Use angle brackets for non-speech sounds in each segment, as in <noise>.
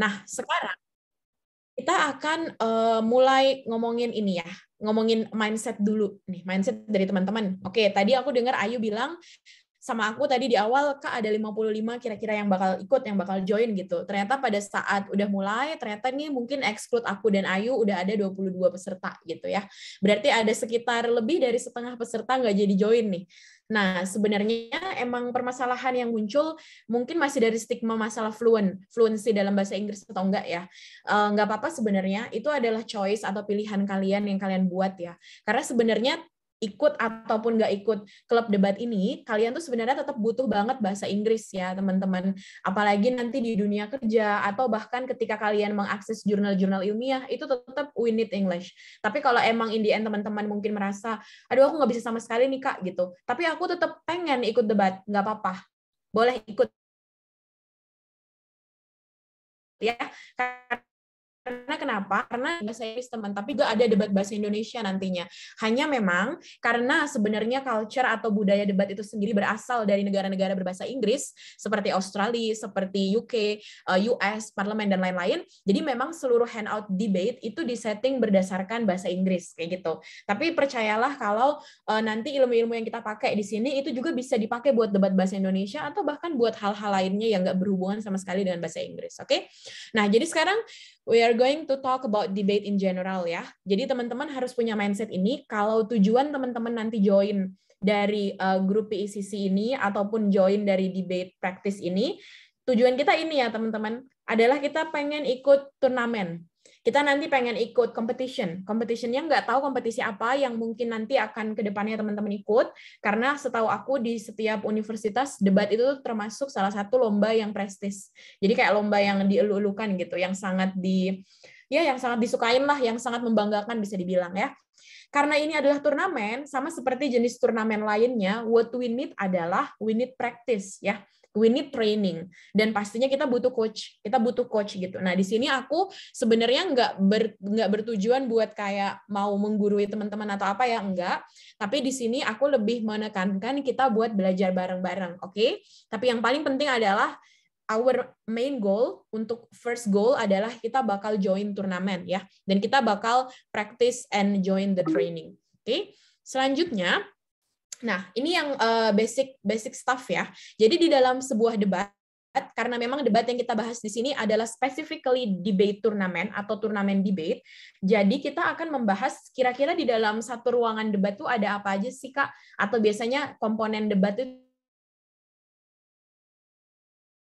Nah, sekarang kita akan uh, mulai ngomongin ini ya, ngomongin mindset dulu nih, mindset dari teman-teman. Oke, tadi aku dengar Ayu bilang sama aku tadi di awal kak ada 55 kira-kira yang bakal ikut yang bakal join gitu. Ternyata pada saat udah mulai ternyata nih mungkin exclude aku dan Ayu udah ada 22 peserta gitu ya. Berarti ada sekitar lebih dari setengah peserta nggak jadi join nih Nah, sebenarnya emang permasalahan yang muncul mungkin masih dari stigma masalah fluent, fluency dalam bahasa Inggris atau enggak ya. Uh, nggak apa-apa sebenarnya, itu adalah choice atau pilihan kalian yang kalian buat ya. Karena sebenarnya ikut ataupun nggak ikut klub debat ini, kalian tuh sebenarnya tetap butuh banget bahasa Inggris ya teman-teman. Apalagi nanti di dunia kerja atau bahkan ketika kalian mengakses jurnal-jurnal ilmiah itu tetap we need English. Tapi kalau emang in the end teman-teman mungkin merasa, aduh aku nggak bisa sama sekali nih kak gitu. Tapi aku tetap pengen ikut debat, nggak apa-apa, boleh ikut ya karena kenapa? Karena bahasa Inggris teman, tapi juga ada debat bahasa Indonesia nantinya. Hanya memang karena sebenarnya culture atau budaya debat itu sendiri berasal dari negara-negara berbahasa Inggris seperti Australia, seperti UK, US, eh, parlemen dan lain-lain. Jadi memang seluruh handout debate itu disetting berdasarkan bahasa Inggris kayak gitu. Tapi percayalah kalau eh, nanti ilmu-ilmu yang kita pakai di sini itu juga bisa dipakai buat debat bahasa Indonesia atau bahkan buat hal-hal lainnya yang nggak berhubungan sama sekali dengan bahasa Inggris. Oke? Okay? Nah, jadi sekarang we are going to talk about debate in general ya. Jadi teman-teman harus punya mindset ini kalau tujuan teman-teman nanti join dari uh, grup PICC ini ataupun join dari debate practice ini, tujuan kita ini ya teman-teman adalah kita pengen ikut turnamen kita nanti pengen ikut competition. Competitionnya nggak tahu kompetisi apa yang mungkin nanti akan ke depannya teman-teman ikut, karena setahu aku di setiap universitas debat itu termasuk salah satu lomba yang prestis. Jadi kayak lomba yang dielu-elukan gitu, yang sangat di ya yang sangat disukain lah, yang sangat membanggakan bisa dibilang ya. Karena ini adalah turnamen, sama seperti jenis turnamen lainnya, what we need adalah we need practice ya we need training dan pastinya kita butuh coach kita butuh coach gitu nah di sini aku sebenarnya nggak ber, nggak bertujuan buat kayak mau menggurui teman-teman atau apa ya enggak tapi di sini aku lebih menekankan kita buat belajar bareng-bareng oke okay? tapi yang paling penting adalah our main goal untuk first goal adalah kita bakal join turnamen ya dan kita bakal practice and join the training oke okay? selanjutnya Nah, ini yang uh, basic basic stuff ya. Jadi di dalam sebuah debat karena memang debat yang kita bahas di sini adalah specifically debate turnamen atau turnamen debate. Jadi kita akan membahas kira-kira di dalam satu ruangan debat itu ada apa aja sih Kak? Atau biasanya komponen debat itu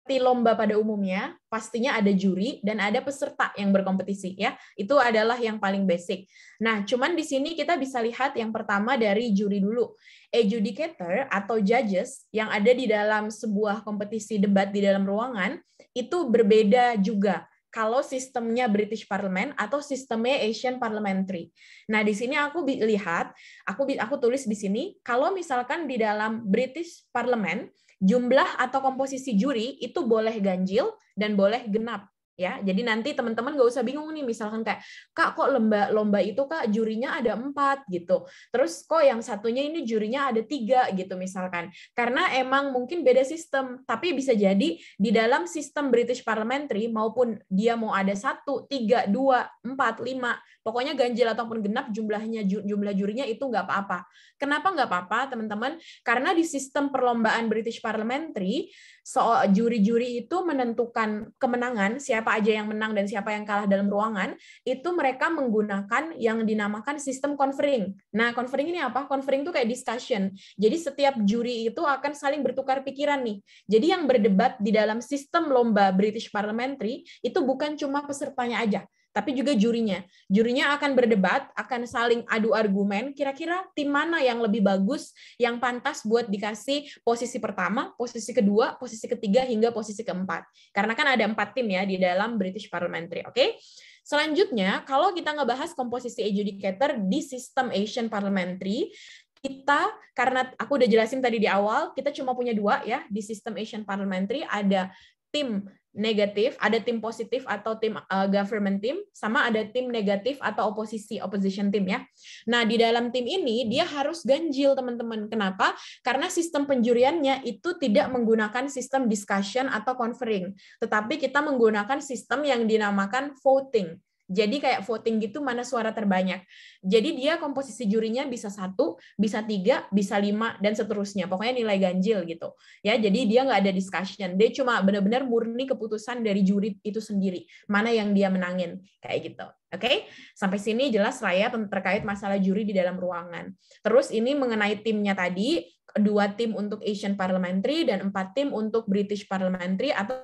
seperti lomba pada umumnya, pastinya ada juri dan ada peserta yang berkompetisi ya. Itu adalah yang paling basic. Nah, cuman di sini kita bisa lihat yang pertama dari juri dulu. Adjudicator atau judges yang ada di dalam sebuah kompetisi debat di dalam ruangan itu berbeda juga kalau sistemnya British Parliament atau sistemnya Asian Parliamentary. Nah, di sini aku lihat, aku aku tulis di sini kalau misalkan di dalam British Parliament jumlah atau komposisi juri itu boleh ganjil dan boleh genap ya jadi nanti teman-teman nggak usah bingung nih misalkan kayak kak kok lomba lomba itu kak jurinya ada empat gitu. Terus kok yang satunya ini jurinya ada tiga gitu misalkan. Karena emang mungkin beda sistem tapi bisa jadi di dalam sistem British Parliamentary maupun dia mau ada satu tiga dua empat lima pokoknya ganjil ataupun genap jumlahnya jumlah jurinya itu nggak apa-apa. Kenapa nggak apa-apa teman-teman? Karena di sistem perlombaan British Parliamentary soal juri-juri itu menentukan kemenangan, siapa aja yang menang dan siapa yang kalah dalam ruangan, itu mereka menggunakan yang dinamakan sistem conferring. Nah, conferring ini apa? Conferring itu kayak discussion. Jadi setiap juri itu akan saling bertukar pikiran nih. Jadi yang berdebat di dalam sistem lomba British Parliamentary itu bukan cuma pesertanya aja, tapi juga jurinya. Jurinya akan berdebat, akan saling adu argumen, kira-kira tim mana yang lebih bagus, yang pantas buat dikasih posisi pertama, posisi kedua, posisi ketiga, hingga posisi keempat. Karena kan ada empat tim ya di dalam British Parliamentary, oke? Okay? Selanjutnya, kalau kita ngebahas komposisi adjudicator di sistem Asian Parliamentary, kita karena aku udah jelasin tadi di awal, kita cuma punya dua ya di sistem Asian Parliamentary ada tim negatif, ada tim positif atau tim uh, government team, sama ada tim negatif atau oposisi, opposition team ya. Nah, di dalam tim ini dia harus ganjil, teman-teman. Kenapa? Karena sistem penjuriannya itu tidak menggunakan sistem discussion atau conferring, tetapi kita menggunakan sistem yang dinamakan voting. Jadi kayak voting gitu mana suara terbanyak. Jadi dia komposisi jurinya bisa satu, bisa tiga, bisa lima, dan seterusnya. Pokoknya nilai ganjil gitu. Ya, jadi dia nggak ada discussion. Dia cuma benar-benar murni keputusan dari juri itu sendiri. Mana yang dia menangin. Kayak gitu. Oke, okay? sampai sini jelas lah ya terkait masalah juri di dalam ruangan. Terus ini mengenai timnya tadi, dua tim untuk Asian Parliamentary dan empat tim untuk British Parliamentary atau.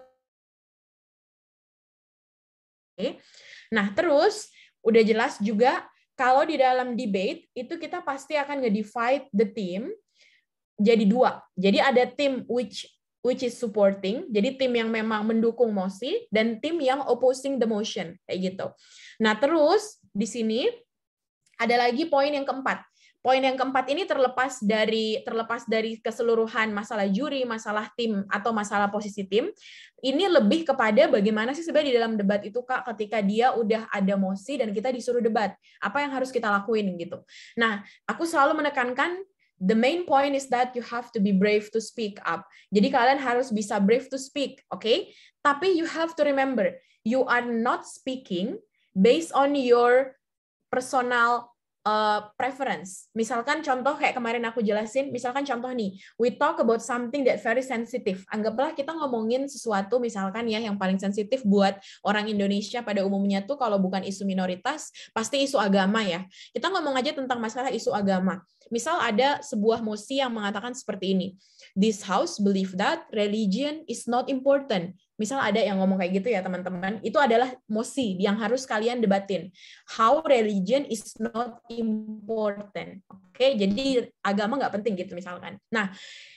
Nah, terus udah jelas juga kalau di dalam debate itu kita pasti akan nge-divide the team jadi dua. Jadi ada tim which which is supporting, jadi tim yang memang mendukung mosi dan tim yang opposing the motion kayak gitu. Nah, terus di sini ada lagi poin yang keempat. Poin yang keempat ini terlepas dari terlepas dari keseluruhan masalah juri, masalah tim atau masalah posisi tim, ini lebih kepada bagaimana sih sebenarnya di dalam debat itu Kak ketika dia udah ada mosi dan kita disuruh debat, apa yang harus kita lakuin gitu. Nah, aku selalu menekankan the main point is that you have to be brave to speak up. Jadi kalian harus bisa brave to speak, oke? Okay? Tapi you have to remember, you are not speaking based on your personal uh, preference. Misalkan contoh kayak kemarin aku jelasin, misalkan contoh nih, we talk about something that very sensitive. Anggaplah kita ngomongin sesuatu misalkan ya yang paling sensitif buat orang Indonesia pada umumnya tuh kalau bukan isu minoritas, pasti isu agama ya. Kita ngomong aja tentang masalah isu agama. Misal ada sebuah mosi yang mengatakan seperti ini. This house believe that religion is not important misal ada yang ngomong kayak gitu ya teman-teman, itu adalah mosi yang harus kalian debatin. How religion is not important. Oke, okay? jadi agama nggak penting gitu misalkan. Nah,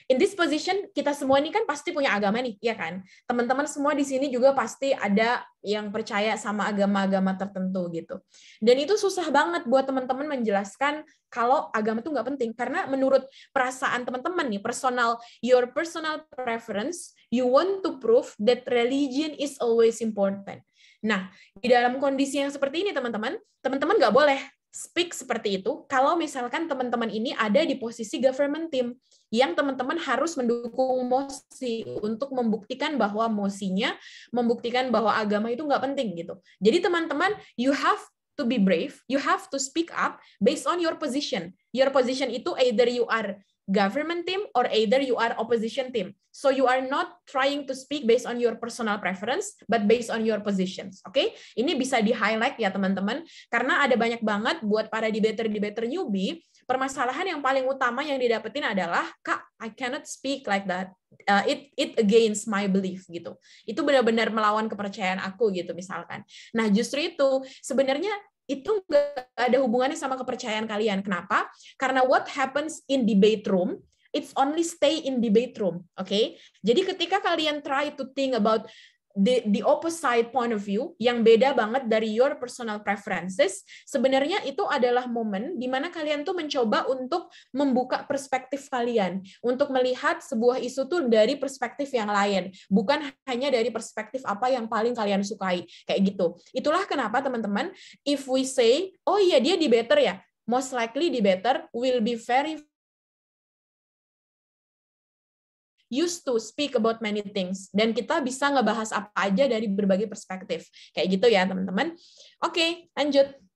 in this position kita semua ini kan pasti punya agama nih, ya kan? Teman-teman semua di sini juga pasti ada yang percaya sama agama-agama tertentu gitu. Dan itu susah banget buat teman-teman menjelaskan kalau agama itu nggak penting karena menurut perasaan teman-teman nih, personal your personal preference, you want to prove that religion is always important. Nah, di dalam kondisi yang seperti ini teman-teman, teman-teman nggak boleh speak seperti itu kalau misalkan teman-teman ini ada di posisi government team yang teman-teman harus mendukung mosi untuk membuktikan bahwa mosinya membuktikan bahwa agama itu nggak penting gitu. Jadi teman-teman you have to be brave, you have to speak up based on your position. Your position itu either you are government team or either you are opposition team. So you are not trying to speak based on your personal preference, but based on your positions. Oke, okay? ini bisa di highlight ya teman-teman, karena ada banyak banget buat para debater-debater newbie, permasalahan yang paling utama yang didapetin adalah, kak, I cannot speak like that. Uh, it it against my belief gitu. Itu benar-benar melawan kepercayaan aku gitu misalkan. Nah justru itu sebenarnya itu nggak ada hubungannya sama kepercayaan kalian. Kenapa? Karena what happens in debate room it's only stay in debate room, oke? Okay? Jadi ketika kalian try to think about the the opposite point of view yang beda banget dari your personal preferences, sebenarnya itu adalah momen di mana kalian tuh mencoba untuk membuka perspektif kalian, untuk melihat sebuah isu tuh dari perspektif yang lain, bukan hanya dari perspektif apa yang paling kalian sukai, kayak gitu. Itulah kenapa teman-teman, if we say, oh iya dia di better ya, most likely di better will be very used to speak about many things dan kita bisa ngebahas apa aja dari berbagai perspektif. Kayak gitu ya, teman-teman. Oke, lanjut.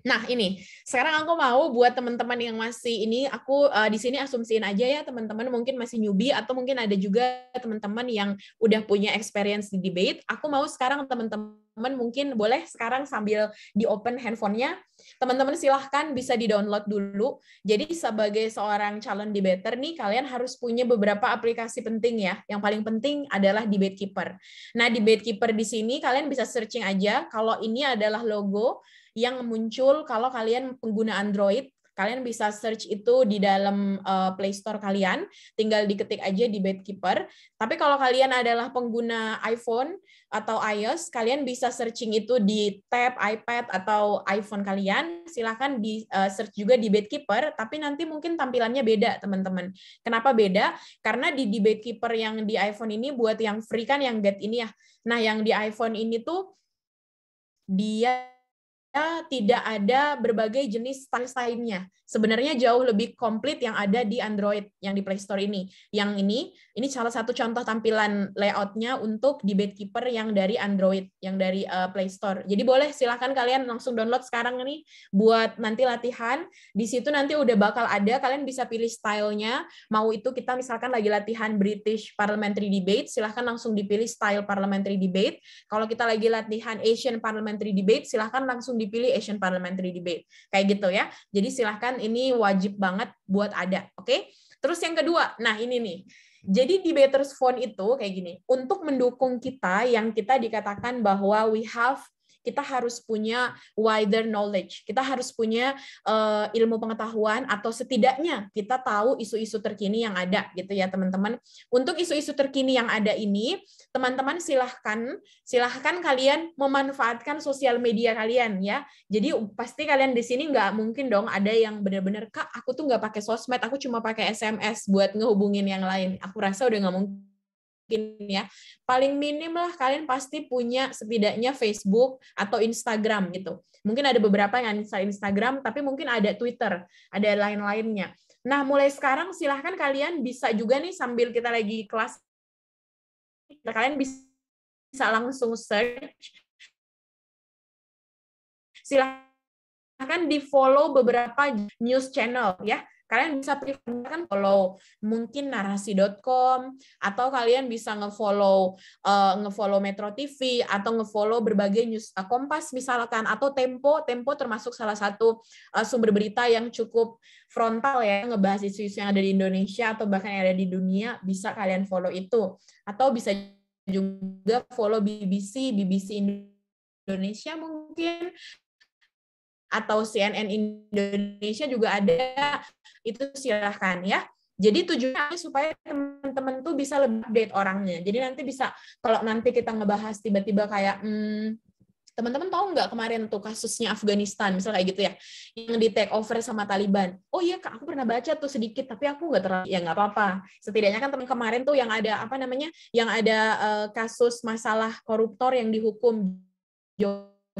Nah, ini sekarang aku mau buat teman-teman yang masih ini aku uh, di sini asumsiin aja ya teman-teman mungkin masih newbie atau mungkin ada juga teman-teman yang udah punya experience di debate. Aku mau sekarang teman-teman mungkin boleh sekarang sambil di open handphonenya teman-teman silahkan bisa di-download dulu. Jadi sebagai seorang calon debater nih kalian harus punya beberapa aplikasi penting ya. Yang paling penting adalah Debate Keeper. Nah, Debate Keeper di sini kalian bisa searching aja kalau ini adalah logo yang muncul kalau kalian pengguna Android Kalian bisa search itu di dalam uh, Play Store kalian, tinggal diketik aja di Keeper. Tapi kalau kalian adalah pengguna iPhone atau iOS, kalian bisa searching itu di tab iPad atau iPhone kalian. Silahkan di uh, search juga di Keeper, tapi nanti mungkin tampilannya beda, teman-teman. Kenapa beda? Karena di di Keeper yang di iPhone ini buat yang free kan yang get ini ya. Nah, yang di iPhone ini tuh dia tidak ada berbagai jenis style lainnya. Sebenarnya jauh lebih komplit yang ada di Android yang di Play Store ini. Yang ini, ini salah satu contoh tampilan layoutnya untuk di Bedkeeper yang dari Android, yang dari uh, Play Store. Jadi boleh silahkan kalian langsung download sekarang nih buat nanti latihan. Di situ nanti udah bakal ada, kalian bisa pilih stylenya. Mau itu kita misalkan lagi latihan British Parliamentary Debate, silahkan langsung dipilih style Parliamentary Debate. Kalau kita lagi latihan Asian Parliamentary Debate, silahkan langsung dipilih Asian Parliamentary Debate. Kayak gitu ya. Jadi silahkan ini wajib banget buat ada. Oke. Okay? Terus yang kedua, nah ini nih. Jadi di Betters Phone itu kayak gini, untuk mendukung kita yang kita dikatakan bahwa we have kita harus punya wider knowledge. Kita harus punya uh, ilmu pengetahuan atau setidaknya kita tahu isu-isu terkini yang ada gitu ya teman-teman. Untuk isu-isu terkini yang ada ini, teman-teman silahkan silahkan kalian memanfaatkan sosial media kalian ya. Jadi pasti kalian di sini nggak mungkin dong ada yang benar-benar kak aku tuh nggak pakai sosmed, aku cuma pakai SMS buat ngehubungin yang lain. Aku rasa udah nggak mungkin mungkin ya. Paling minim lah kalian pasti punya setidaknya Facebook atau Instagram gitu. Mungkin ada beberapa yang Instagram, tapi mungkin ada Twitter, ada lain-lainnya. Nah, mulai sekarang silahkan kalian bisa juga nih sambil kita lagi kelas, kalian bisa langsung search. Silahkan di follow beberapa news channel ya kalian bisa kan follow mungkin narasi.com atau kalian bisa ngefollow uh, ngefollow Metro TV atau ngefollow berbagai news uh, Kompas misalkan atau Tempo. Tempo termasuk salah satu uh, sumber berita yang cukup frontal ya ngebahas isu-isu yang ada di Indonesia atau bahkan yang ada di dunia bisa kalian follow itu. Atau bisa juga follow BBC BBC Indonesia mungkin atau CNN Indonesia juga ada itu silahkan ya. Jadi tujuannya supaya teman-teman tuh bisa lebih update orangnya? Jadi nanti bisa kalau nanti kita ngebahas tiba-tiba kayak hmm, teman-teman tahu nggak kemarin tuh kasusnya Afghanistan? Misal kayak gitu ya. Yang di take over sama Taliban. Oh iya kak aku pernah baca tuh sedikit tapi aku nggak terlalu ya nggak apa-apa. Setidaknya kan teman kemarin tuh yang ada apa namanya yang ada uh, kasus masalah koruptor yang dihukum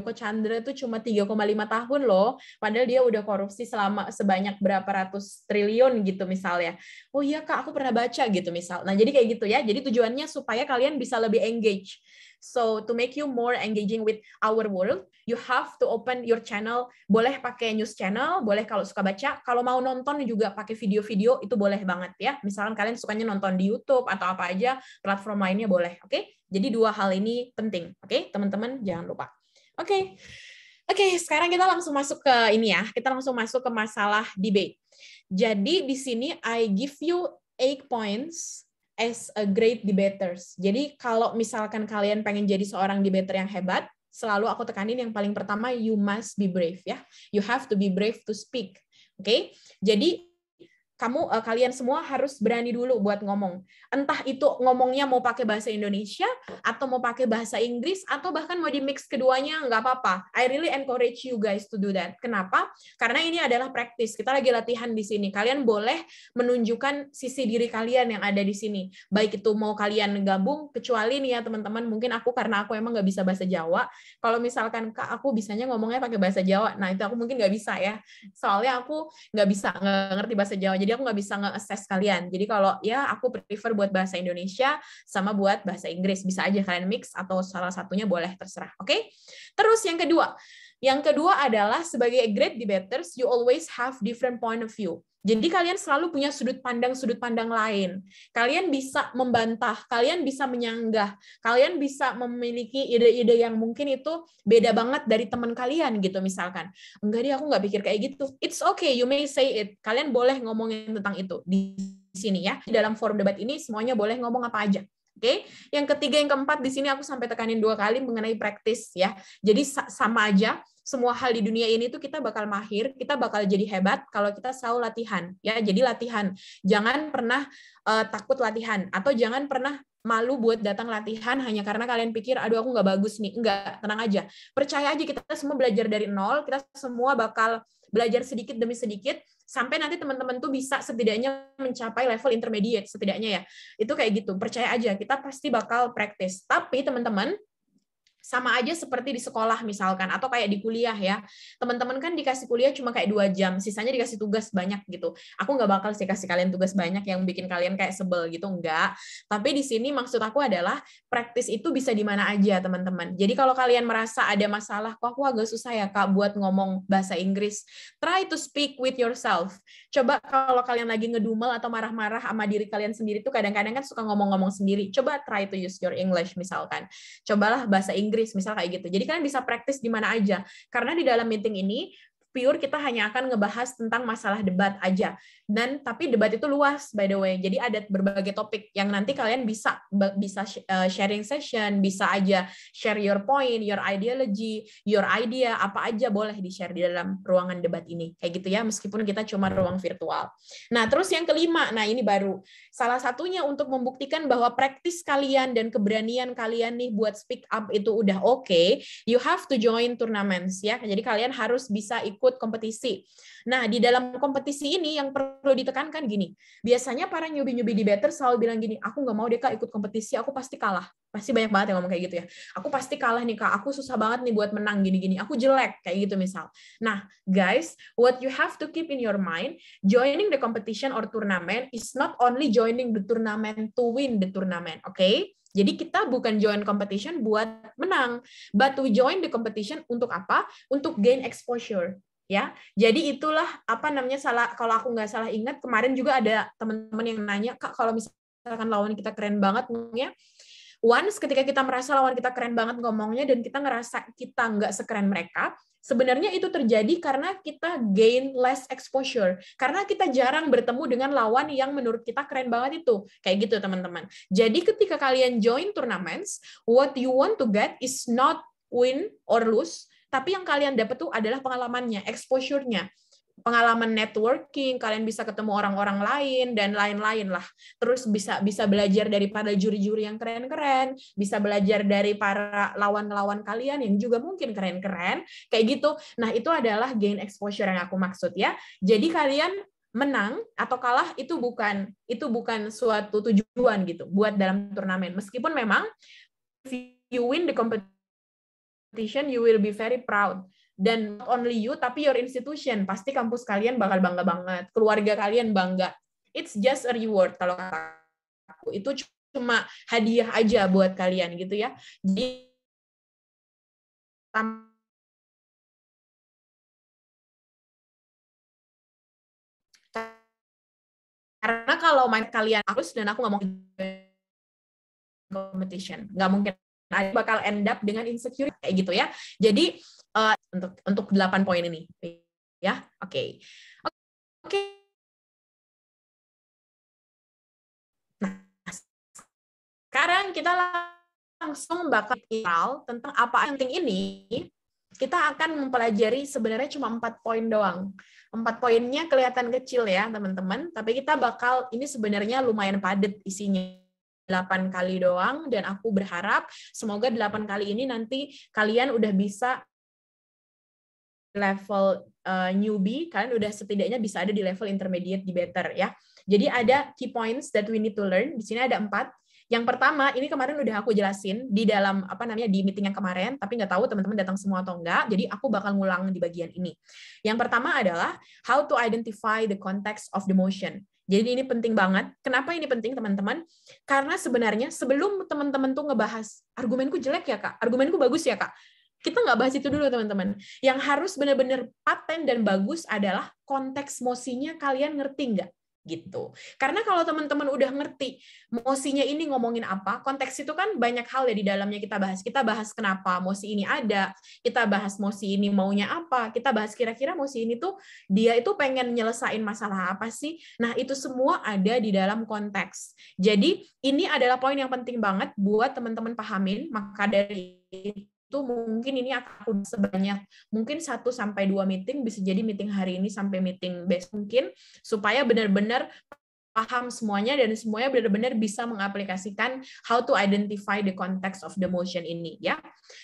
Joko Chandra itu cuma 3,5 tahun loh, padahal dia udah korupsi selama sebanyak berapa ratus triliun gitu misalnya. Oh iya kak, aku pernah baca gitu misal. Nah jadi kayak gitu ya. Jadi tujuannya supaya kalian bisa lebih engage. So to make you more engaging with our world, you have to open your channel. Boleh pakai news channel, boleh kalau suka baca. Kalau mau nonton juga pakai video-video itu boleh banget ya. Misalkan kalian sukanya nonton di YouTube atau apa aja, platform lainnya boleh. Oke? Okay? Jadi dua hal ini penting. Oke, okay? teman-teman jangan lupa. Oke. Okay. Oke, okay, sekarang kita langsung masuk ke ini ya. Kita langsung masuk ke masalah debate. Jadi di sini I give you eight points as a great debaters. Jadi kalau misalkan kalian pengen jadi seorang debater yang hebat, selalu aku tekanin yang paling pertama you must be brave ya. You have to be brave to speak. Oke. Okay? Jadi kamu uh, kalian semua harus berani dulu buat ngomong. Entah itu ngomongnya mau pakai bahasa Indonesia atau mau pakai bahasa Inggris atau bahkan mau di mix keduanya nggak apa-apa. I really encourage you guys to do that. Kenapa? Karena ini adalah praktis. Kita lagi latihan di sini. Kalian boleh menunjukkan sisi diri kalian yang ada di sini. Baik itu mau kalian gabung, kecuali nih ya teman-teman, mungkin aku karena aku emang nggak bisa bahasa Jawa. Kalau misalkan kak aku bisanya ngomongnya pakai bahasa Jawa, nah itu aku mungkin nggak bisa ya. Soalnya aku nggak bisa nggak ngerti bahasa Jawa. Jadi jadi aku nggak bisa nge-assess kalian. Jadi kalau ya aku prefer buat bahasa Indonesia sama buat bahasa Inggris. Bisa aja kalian mix atau salah satunya boleh terserah. Oke? Okay? Terus yang kedua, yang kedua adalah sebagai great debaters, you always have different point of view. Jadi kalian selalu punya sudut pandang sudut pandang lain. Kalian bisa membantah, kalian bisa menyanggah, kalian bisa memiliki ide-ide yang mungkin itu beda banget dari teman kalian gitu misalkan. Enggak deh, aku nggak pikir kayak gitu. It's okay, you may say it. Kalian boleh ngomongin tentang itu di sini ya. Di dalam forum debat ini semuanya boleh ngomong apa aja. Oke, okay? yang ketiga, yang keempat di sini aku sampai tekanin dua kali mengenai praktis ya. Jadi sama aja semua hal di dunia ini tuh kita bakal mahir, kita bakal jadi hebat kalau kita selalu latihan. Ya, jadi latihan. Jangan pernah uh, takut latihan atau jangan pernah malu buat datang latihan hanya karena kalian pikir aduh aku nggak bagus nih enggak tenang aja percaya aja kita semua belajar dari nol kita semua bakal belajar sedikit demi sedikit sampai nanti teman-teman tuh bisa setidaknya mencapai level intermediate setidaknya ya. Itu kayak gitu. Percaya aja kita pasti bakal praktis. Tapi teman-teman sama aja seperti di sekolah misalkan atau kayak di kuliah ya. Teman-teman kan dikasih kuliah cuma kayak dua jam sisanya dikasih tugas banyak gitu. Aku nggak bakal sih kasih kalian tugas banyak yang bikin kalian kayak sebel gitu enggak tapi di sini maksud aku adalah praktis itu bisa di mana aja teman-teman. Jadi kalau kalian merasa ada masalah kok aku agak susah ya kak buat ngomong bahasa Inggris? Try to speak with yourself. Coba kalau kalian lagi ngedumel atau marah-marah sama diri kalian sendiri tuh kadang-kadang kan suka ngomong-ngomong sendiri. Coba try to use your English misalkan. Cobalah bahasa Inggris Inggris, misal kayak gitu. Jadi kalian bisa praktis di mana aja. Karena di dalam meeting ini pure kita hanya akan ngebahas tentang masalah debat aja. Dan tapi debat itu luas by the way. Jadi ada berbagai topik yang nanti kalian bisa bisa eh, sharing session, bisa aja share your point, your ideology, your idea, apa aja boleh di-share di dalam ruangan debat ini. Kayak gitu ya, meskipun kita cuma ruang virtual. Nah, terus yang kelima, nah ini baru salah satunya untuk membuktikan bahwa praktis kalian dan keberanian kalian nih buat speak up itu udah oke, okay, you have to join tournaments ya. Jadi kalian harus bisa ikut kompetisi. Nah, di dalam kompetisi ini yang perlu ditekankan gini, biasanya para newbie-newbie debater selalu bilang gini, aku nggak mau deh kak ikut kompetisi, aku pasti kalah. Pasti banyak banget yang ngomong kayak gitu ya. Aku pasti kalah nih kak, aku susah banget nih buat menang gini-gini, aku jelek, kayak gitu misal. Nah, guys, what you have to keep in your mind, joining the competition or tournament is not only joining the tournament to win the tournament, oke? Okay? Jadi kita bukan join competition buat menang, but we join the competition untuk apa? Untuk gain exposure ya. Jadi itulah apa namanya salah kalau aku nggak salah ingat kemarin juga ada teman-teman yang nanya kak kalau misalkan lawan kita keren banget ngomongnya. Once ketika kita merasa lawan kita keren banget ngomongnya dan kita ngerasa kita nggak sekeren mereka sebenarnya itu terjadi karena kita gain less exposure. Karena kita jarang bertemu dengan lawan yang menurut kita keren banget itu. Kayak gitu teman-teman. Jadi ketika kalian join tournaments what you want to get is not win or lose tapi yang kalian dapat tuh adalah pengalamannya, exposure-nya pengalaman networking, kalian bisa ketemu orang-orang lain dan lain-lain lah. Terus bisa bisa belajar dari para juri-juri yang keren-keren, bisa belajar dari para lawan-lawan kalian yang juga mungkin keren-keren, kayak gitu. Nah, itu adalah gain exposure yang aku maksud ya. Jadi kalian menang atau kalah itu bukan itu bukan suatu tujuan gitu buat dalam turnamen. Meskipun memang you win the competition competition, you will be very proud. Dan not only you, tapi your institution. Pasti kampus kalian bakal bangga banget. Keluarga kalian bangga. It's just a reward kalau aku. Itu cuma hadiah aja buat kalian gitu ya. Jadi karena kalau main kalian aku dan aku nggak mau competition nggak mungkin Nah, bakal end up dengan insecure kayak gitu ya. Jadi uh, untuk untuk 8 poin ini ya. Oke. Okay. Oke. Okay. Nah, sekarang kita langsung bakal tentang apa yang penting ini. Kita akan mempelajari sebenarnya cuma empat poin doang. Empat poinnya kelihatan kecil ya, teman-teman. Tapi kita bakal, ini sebenarnya lumayan padat isinya 8 kali doang dan aku berharap semoga 8 kali ini nanti kalian udah bisa level uh, newbie, kalian udah setidaknya bisa ada di level intermediate di better ya. Jadi ada key points that we need to learn. Di sini ada empat. Yang pertama, ini kemarin udah aku jelasin di dalam apa namanya di meeting yang kemarin, tapi nggak tahu teman-teman datang semua atau enggak. Jadi aku bakal ngulang di bagian ini. Yang pertama adalah how to identify the context of the motion. Jadi ini penting banget. Kenapa ini penting teman-teman? Karena sebenarnya sebelum teman-teman tuh ngebahas argumenku jelek ya kak, argumenku bagus ya kak, kita nggak bahas itu dulu teman-teman. Yang harus benar-benar paten dan bagus adalah konteks mosinya kalian ngerti nggak? Gitu. Karena kalau teman-teman udah ngerti mosinya ini ngomongin apa, konteks itu kan banyak hal ya di dalamnya kita bahas. Kita bahas kenapa mosi ini ada, kita bahas mosi ini maunya apa, kita bahas kira-kira mosi ini tuh dia itu pengen nyelesain masalah apa sih. Nah, itu semua ada di dalam konteks. Jadi, ini adalah poin yang penting banget buat teman-teman pahamin, maka dari mungkin ini akan sebanyak mungkin satu sampai dua meeting bisa jadi meeting hari ini sampai meeting besok mungkin supaya benar-benar paham semuanya dan semuanya benar-benar bisa mengaplikasikan how to identify the context of the motion ini ya.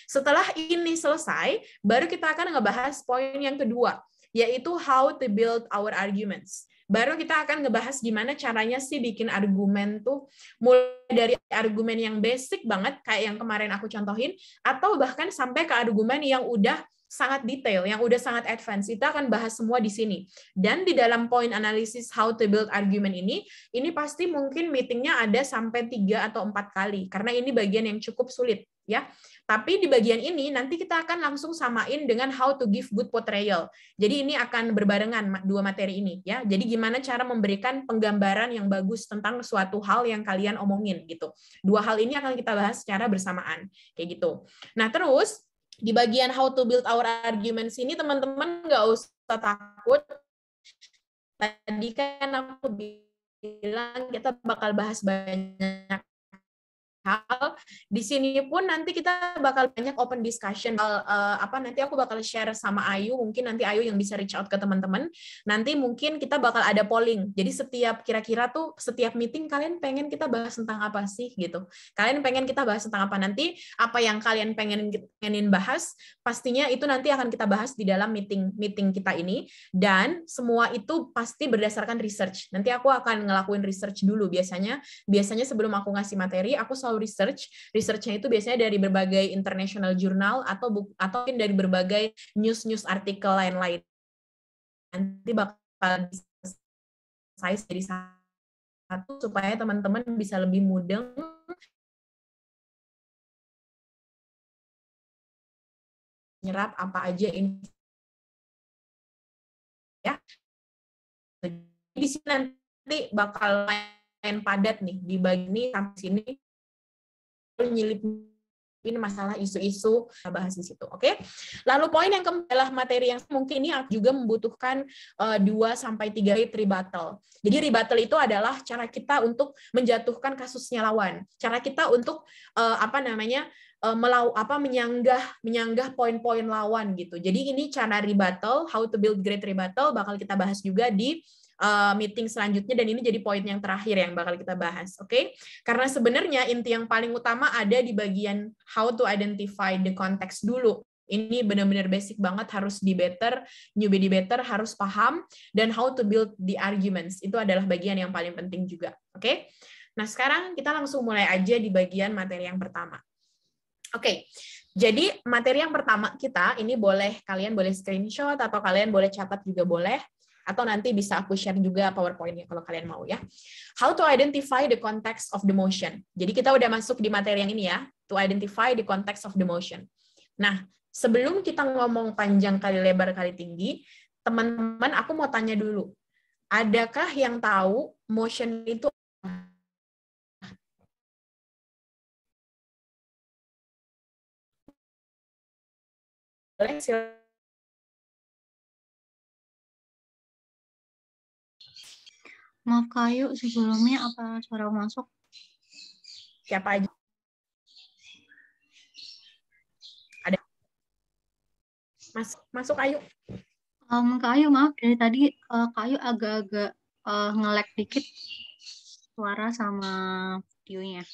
Setelah ini selesai, baru kita akan ngebahas poin yang kedua, yaitu how to build our arguments. Baru kita akan ngebahas gimana caranya sih bikin argumen tuh mulai dari argumen yang basic banget kayak yang kemarin aku contohin atau bahkan sampai ke argumen yang udah sangat detail, yang udah sangat advance. Kita akan bahas semua di sini. Dan di dalam point analysis how to build argument ini, ini pasti mungkin meetingnya ada sampai tiga atau empat kali, karena ini bagian yang cukup sulit. ya. Tapi di bagian ini nanti kita akan langsung samain dengan how to give good portrayal. Jadi ini akan berbarengan dua materi ini ya. Jadi gimana cara memberikan penggambaran yang bagus tentang suatu hal yang kalian omongin gitu. Dua hal ini akan kita bahas secara bersamaan kayak gitu. Nah, terus di bagian how to build our arguments ini teman-teman nggak usah takut. Tadi kan aku bilang kita bakal bahas banyak hal. Di sini pun nanti kita bakal banyak open discussion. Uh, apa nanti aku bakal share sama Ayu, mungkin nanti Ayu yang bisa reach out ke teman-teman. Nanti mungkin kita bakal ada polling. Jadi setiap kira-kira tuh setiap meeting kalian pengen kita bahas tentang apa sih gitu. Kalian pengen kita bahas tentang apa nanti? Apa yang kalian pengen pengenin bahas? Pastinya itu nanti akan kita bahas di dalam meeting meeting kita ini dan semua itu pasti berdasarkan research. Nanti aku akan ngelakuin research dulu biasanya. Biasanya sebelum aku ngasih materi, aku selalu research. Researchnya itu biasanya dari berbagai international journal atau bu atau dari berbagai news-news artikel lain-lain. Nanti bakal saya jadi satu supaya teman-teman bisa lebih mudah nyerap apa aja info ya. Di sini nanti bakal main padat nih di bagian ini sampai sini nyelipin masalah isu-isu bahas di situ. Oke. Okay? Lalu poin yang keempat adalah materi yang mungkin ini juga membutuhkan uh, 2 sampai 3 hit rebuttal. Jadi rebuttal itu adalah cara kita untuk menjatuhkan kasusnya lawan. Cara kita untuk uh, apa namanya? Uh, melau apa menyanggah menyanggah poin-poin lawan gitu. Jadi ini cara rebuttal, how to build great rebuttal bakal kita bahas juga di uh, meeting selanjutnya dan ini jadi poin yang terakhir yang bakal kita bahas, oke? Okay? Karena sebenarnya inti yang paling utama ada di bagian how to identify the context dulu. Ini benar-benar basic banget, harus di better, newbie di better, harus paham, dan how to build the arguments. Itu adalah bagian yang paling penting juga. Oke? Okay? Nah, sekarang kita langsung mulai aja di bagian materi yang pertama. Oke, okay. jadi materi yang pertama kita, ini boleh kalian boleh screenshot atau kalian boleh catat juga boleh atau nanti bisa aku share juga PowerPoint-nya kalau kalian mau ya. How to identify the context of the motion. Jadi kita udah masuk di materi yang ini ya, to identify the context of the motion. Nah, sebelum kita ngomong panjang kali lebar kali tinggi, teman-teman aku mau tanya dulu. Adakah yang tahu motion itu boleh Maaf Kak Ayu, sebelumnya apa suara masuk? Siapa aja? Ada. Masuk, masuk Ayu. Um, Kak Ayu, maaf dari tadi uh, Kak Ayu agak-agak uh, nge-lag dikit suara sama videonya.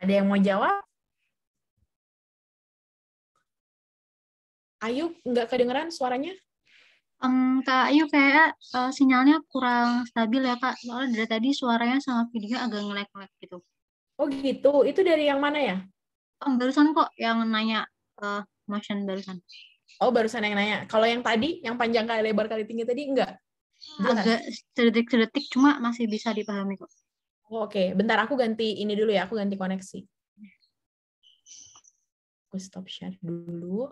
Ada yang mau jawab? Ayu nggak kedengeran suaranya? Um, Kak Ayu kayak uh, sinyalnya kurang stabil ya Kak. Soalnya dari tadi suaranya sama video agak ngelek-ngelek gitu. Oh gitu. Itu dari yang mana ya? Um, barusan kok yang nanya uh, motion barusan. Oh barusan yang nanya. Kalau yang tadi, yang panjang kali lebar kali tinggi tadi enggak? Agak sedetik-sedetik, cuma masih bisa dipahami kok. Oh, Oke, okay. bentar aku ganti ini dulu ya. Aku ganti koneksi. Aku stop share dulu.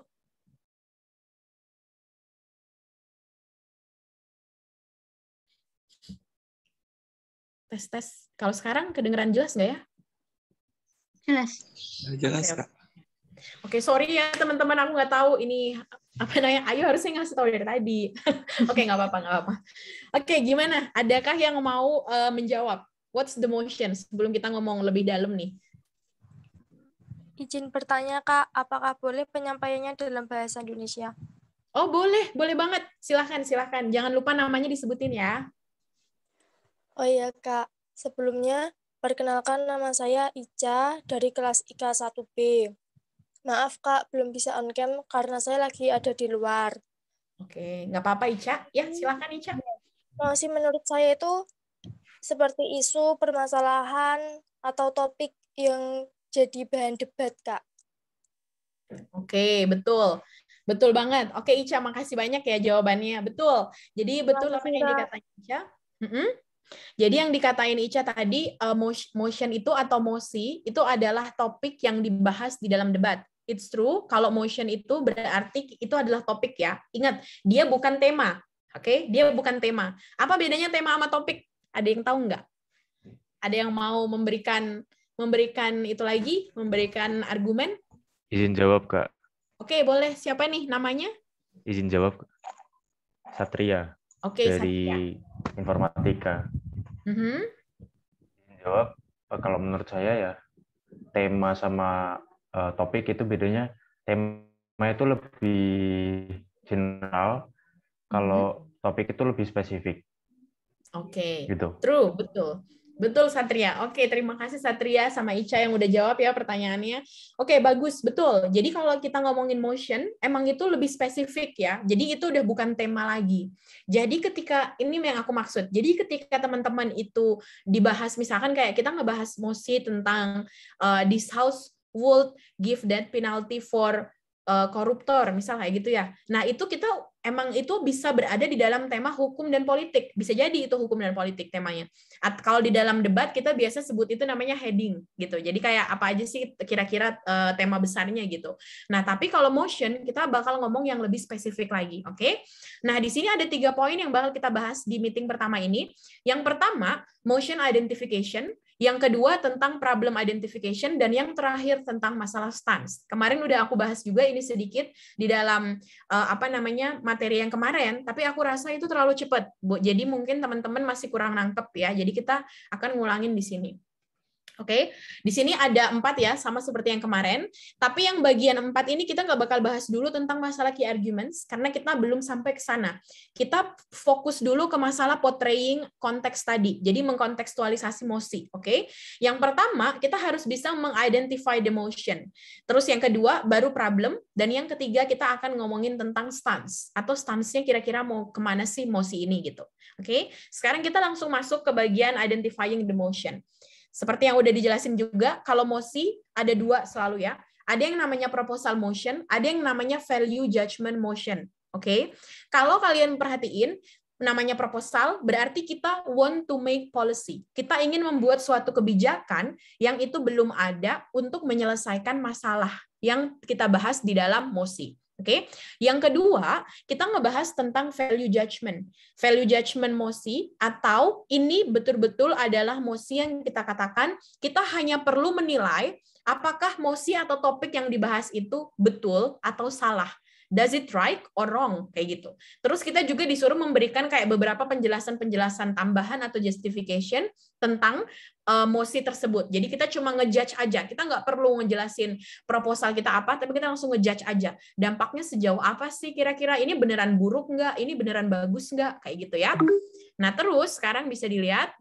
Tes tes. Kalau sekarang kedengeran jelas nggak ya? Jelas. Jelas kak. Oke, sorry ya teman-teman, aku nggak tahu ini apa namanya. Ayo harusnya ngasih tahu dari tadi. <laughs> Oke, nggak apa-apa, nggak apa-apa. Oke, gimana? Adakah yang mau uh, menjawab? What's the motion? Sebelum kita ngomong lebih dalam nih. Izin bertanya, Kak, apakah boleh penyampaiannya dalam bahasa Indonesia? Oh, boleh. Boleh banget. Silahkan, silahkan. Jangan lupa namanya disebutin ya. Oh iya, Kak. Sebelumnya, perkenalkan nama saya Ica dari kelas IK 1B. Maaf, Kak, belum bisa on-cam karena saya lagi ada di luar. Oke, nggak apa-apa Ica. Ya, silahkan Ica. Masih menurut saya itu seperti isu, permasalahan, atau topik yang jadi bahan debat, Kak. Oke, betul. Betul banget. Oke, Ica, makasih banyak ya jawabannya. Betul. Jadi betul apa yang dikatain Ica. Mm -hmm. Jadi yang dikatain Ica tadi, uh, motion itu atau mosi itu adalah topik yang dibahas di dalam debat. It's true, kalau motion itu berarti itu adalah topik ya. Ingat, dia bukan tema. Oke, okay? dia bukan tema. Apa bedanya tema sama topik? Ada yang tahu nggak? Ada yang mau memberikan memberikan itu lagi, memberikan argumen? Izin jawab, Kak. Oke, boleh. Siapa nih namanya? Izin jawab. Satria. Oke, dari Satria. Informatika. Mm -hmm. Izin jawab. Eh, kalau menurut saya ya tema sama uh, topik itu bedanya tema itu lebih general, kalau mm -hmm. topik itu lebih spesifik. Oke. Okay. Gitu. True, betul. Betul Satria. Oke, terima kasih Satria sama Ica yang udah jawab ya pertanyaannya. Oke, bagus. Betul. Jadi kalau kita ngomongin motion, emang itu lebih spesifik ya. Jadi itu udah bukan tema lagi. Jadi ketika ini yang aku maksud. Jadi ketika teman-teman itu dibahas misalkan kayak kita ngebahas mosi tentang uh, this house would give that penalty for uh, koruptor, misal kayak gitu ya. Nah, itu kita emang itu bisa berada di dalam tema hukum dan politik. Bisa jadi itu hukum dan politik temanya. At, kalau di dalam debat kita biasa sebut itu namanya heading gitu. Jadi kayak apa aja sih kira-kira uh, tema besarnya gitu. Nah, tapi kalau motion kita bakal ngomong yang lebih spesifik lagi, oke? Okay? Nah, di sini ada tiga poin yang bakal kita bahas di meeting pertama ini. Yang pertama, motion identification yang kedua tentang problem identification dan yang terakhir tentang masalah stance. Kemarin udah aku bahas juga ini sedikit di dalam uh, apa namanya materi yang kemarin, tapi aku rasa itu terlalu cepat. Jadi mungkin teman-teman masih kurang nangkep ya. Jadi kita akan ngulangin di sini. Oke, okay? di sini ada empat ya, sama seperti yang kemarin. Tapi yang bagian empat ini kita nggak bakal bahas dulu tentang masalah key arguments karena kita belum sampai ke sana. Kita fokus dulu ke masalah portraying konteks tadi, jadi mengkontekstualisasi mosi. Oke, okay? yang pertama kita harus bisa mengidentify the motion. Terus yang kedua baru problem dan yang ketiga kita akan ngomongin tentang stance atau stance-nya kira-kira mau ke mana sih mosi ini gitu. Oke, okay? sekarang kita langsung masuk ke bagian identifying the motion. Seperti yang udah dijelasin juga, kalau mosi ada dua selalu ya. Ada yang namanya proposal motion, ada yang namanya value judgment motion. Oke, okay? kalau kalian perhatiin, namanya proposal berarti kita want to make policy. Kita ingin membuat suatu kebijakan yang itu belum ada untuk menyelesaikan masalah yang kita bahas di dalam mosi. Oke, okay? yang kedua kita ngebahas tentang value judgment. Value judgment mosi atau ini betul-betul adalah mosi yang kita katakan kita hanya perlu menilai apakah mosi atau topik yang dibahas itu betul atau salah does it right or wrong kayak gitu. Terus kita juga disuruh memberikan kayak beberapa penjelasan-penjelasan tambahan atau justification tentang uh, mosi tersebut. Jadi kita cuma ngejudge aja. Kita nggak perlu ngejelasin proposal kita apa, tapi kita langsung ngejudge aja. Dampaknya sejauh apa sih kira-kira? Ini beneran buruk nggak? Ini beneran bagus nggak? Kayak gitu ya. Nah terus sekarang bisa dilihat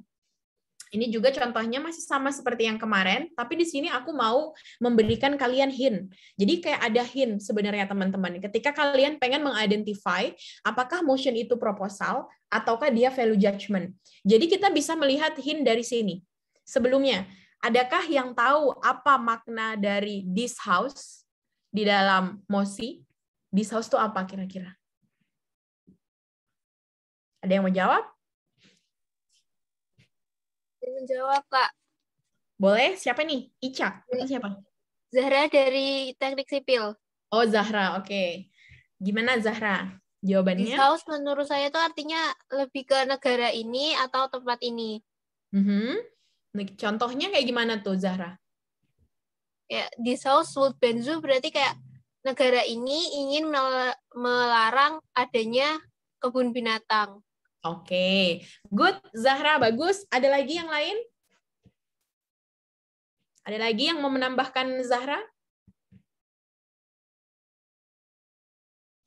ini juga contohnya masih sama seperti yang kemarin, tapi di sini aku mau memberikan kalian hint. Jadi kayak ada hint sebenarnya teman-teman. Ketika kalian pengen mengidentify apakah motion itu proposal ataukah dia value judgment. Jadi kita bisa melihat hint dari sini. Sebelumnya, adakah yang tahu apa makna dari this house di dalam mosi? This house itu apa kira-kira? Ada yang mau jawab? Menjawab, Kak. Boleh? Siapa nih? Ica? Atau siapa? Zahra dari Teknik Sipil. Oh, Zahra. Oke. Okay. Gimana Zahra? Jawabannya? House menurut saya itu artinya lebih ke negara ini atau tempat ini. Mm -hmm. Contohnya kayak gimana tuh, Zahra? Ya, di South World Benzu berarti kayak negara ini ingin melarang adanya kebun binatang. Oke, okay. good Zahra bagus. Ada lagi yang lain? Ada lagi yang mau menambahkan Zahra?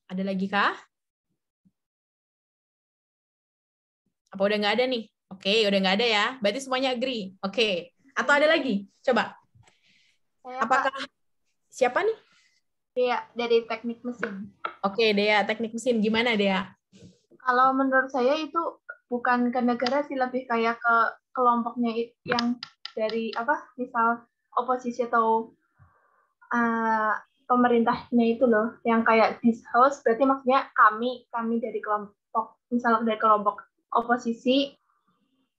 Ada lagi kah? Apa udah nggak ada nih? Oke, udah nggak ada ya. Berarti semuanya agree. Oke. Atau ada lagi? Coba. Saya Apakah siapa nih? Dea dari teknik mesin. Oke, Dea, teknik mesin. Gimana, Dea? Kalau menurut saya itu bukan ke negara sih lebih kayak ke kelompoknya yang dari apa misal oposisi atau uh, pemerintahnya itu loh yang kayak this house berarti maksudnya kami kami dari kelompok misal dari kelompok oposisi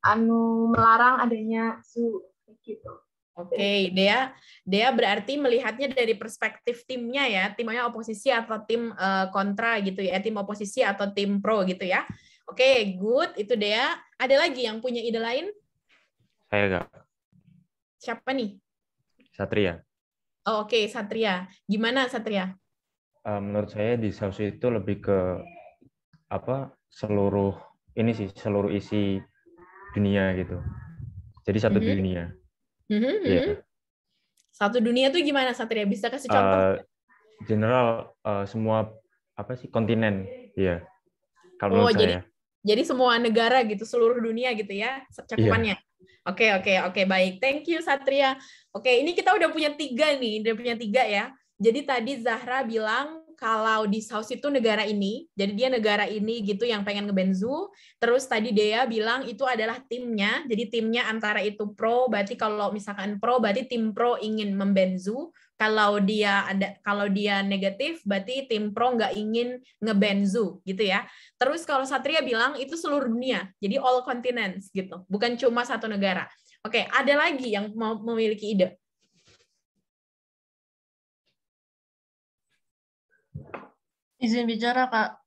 anu melarang adanya kayak gitu. Oke, Dea, Dea berarti melihatnya dari perspektif timnya ya, timnya oposisi atau tim eh, kontra gitu ya, tim oposisi atau tim pro gitu ya. Oke, good, itu Dea. Ada lagi yang punya ide lain? Saya gak. Siapa nih? Satria. Oh, Oke, Satria. Gimana Satria? Eh, menurut saya di saus itu lebih ke apa seluruh ini sih seluruh isi dunia gitu. Jadi satu Mhm. dunia. Mhm, Iya. mhm. Satu dunia tuh gimana Satria? Bisa kasih contoh? Eh, general eh, semua apa sih kontinen, iya. Kalau Oh, menurut jadi- saya. Jadi semua negara gitu, seluruh dunia gitu ya, cakupannya. Oke, oke, oke, baik. Thank you, Satria. Oke, ini kita udah punya tiga nih, udah punya tiga ya. Jadi tadi Zahra bilang kalau di South itu negara ini, jadi dia negara ini gitu yang pengen ngebenzu. Terus tadi Dea bilang itu adalah timnya, jadi timnya antara itu pro, berarti kalau misalkan pro, berarti tim pro ingin membenzu. Kalau dia ada, kalau dia negatif, berarti tim pro nggak ingin ngebenzu gitu ya. Terus kalau Satria bilang itu seluruh dunia, jadi all continents gitu, bukan cuma satu negara. Oke, ada lagi yang mau memiliki ide? Izin bicara, Kak.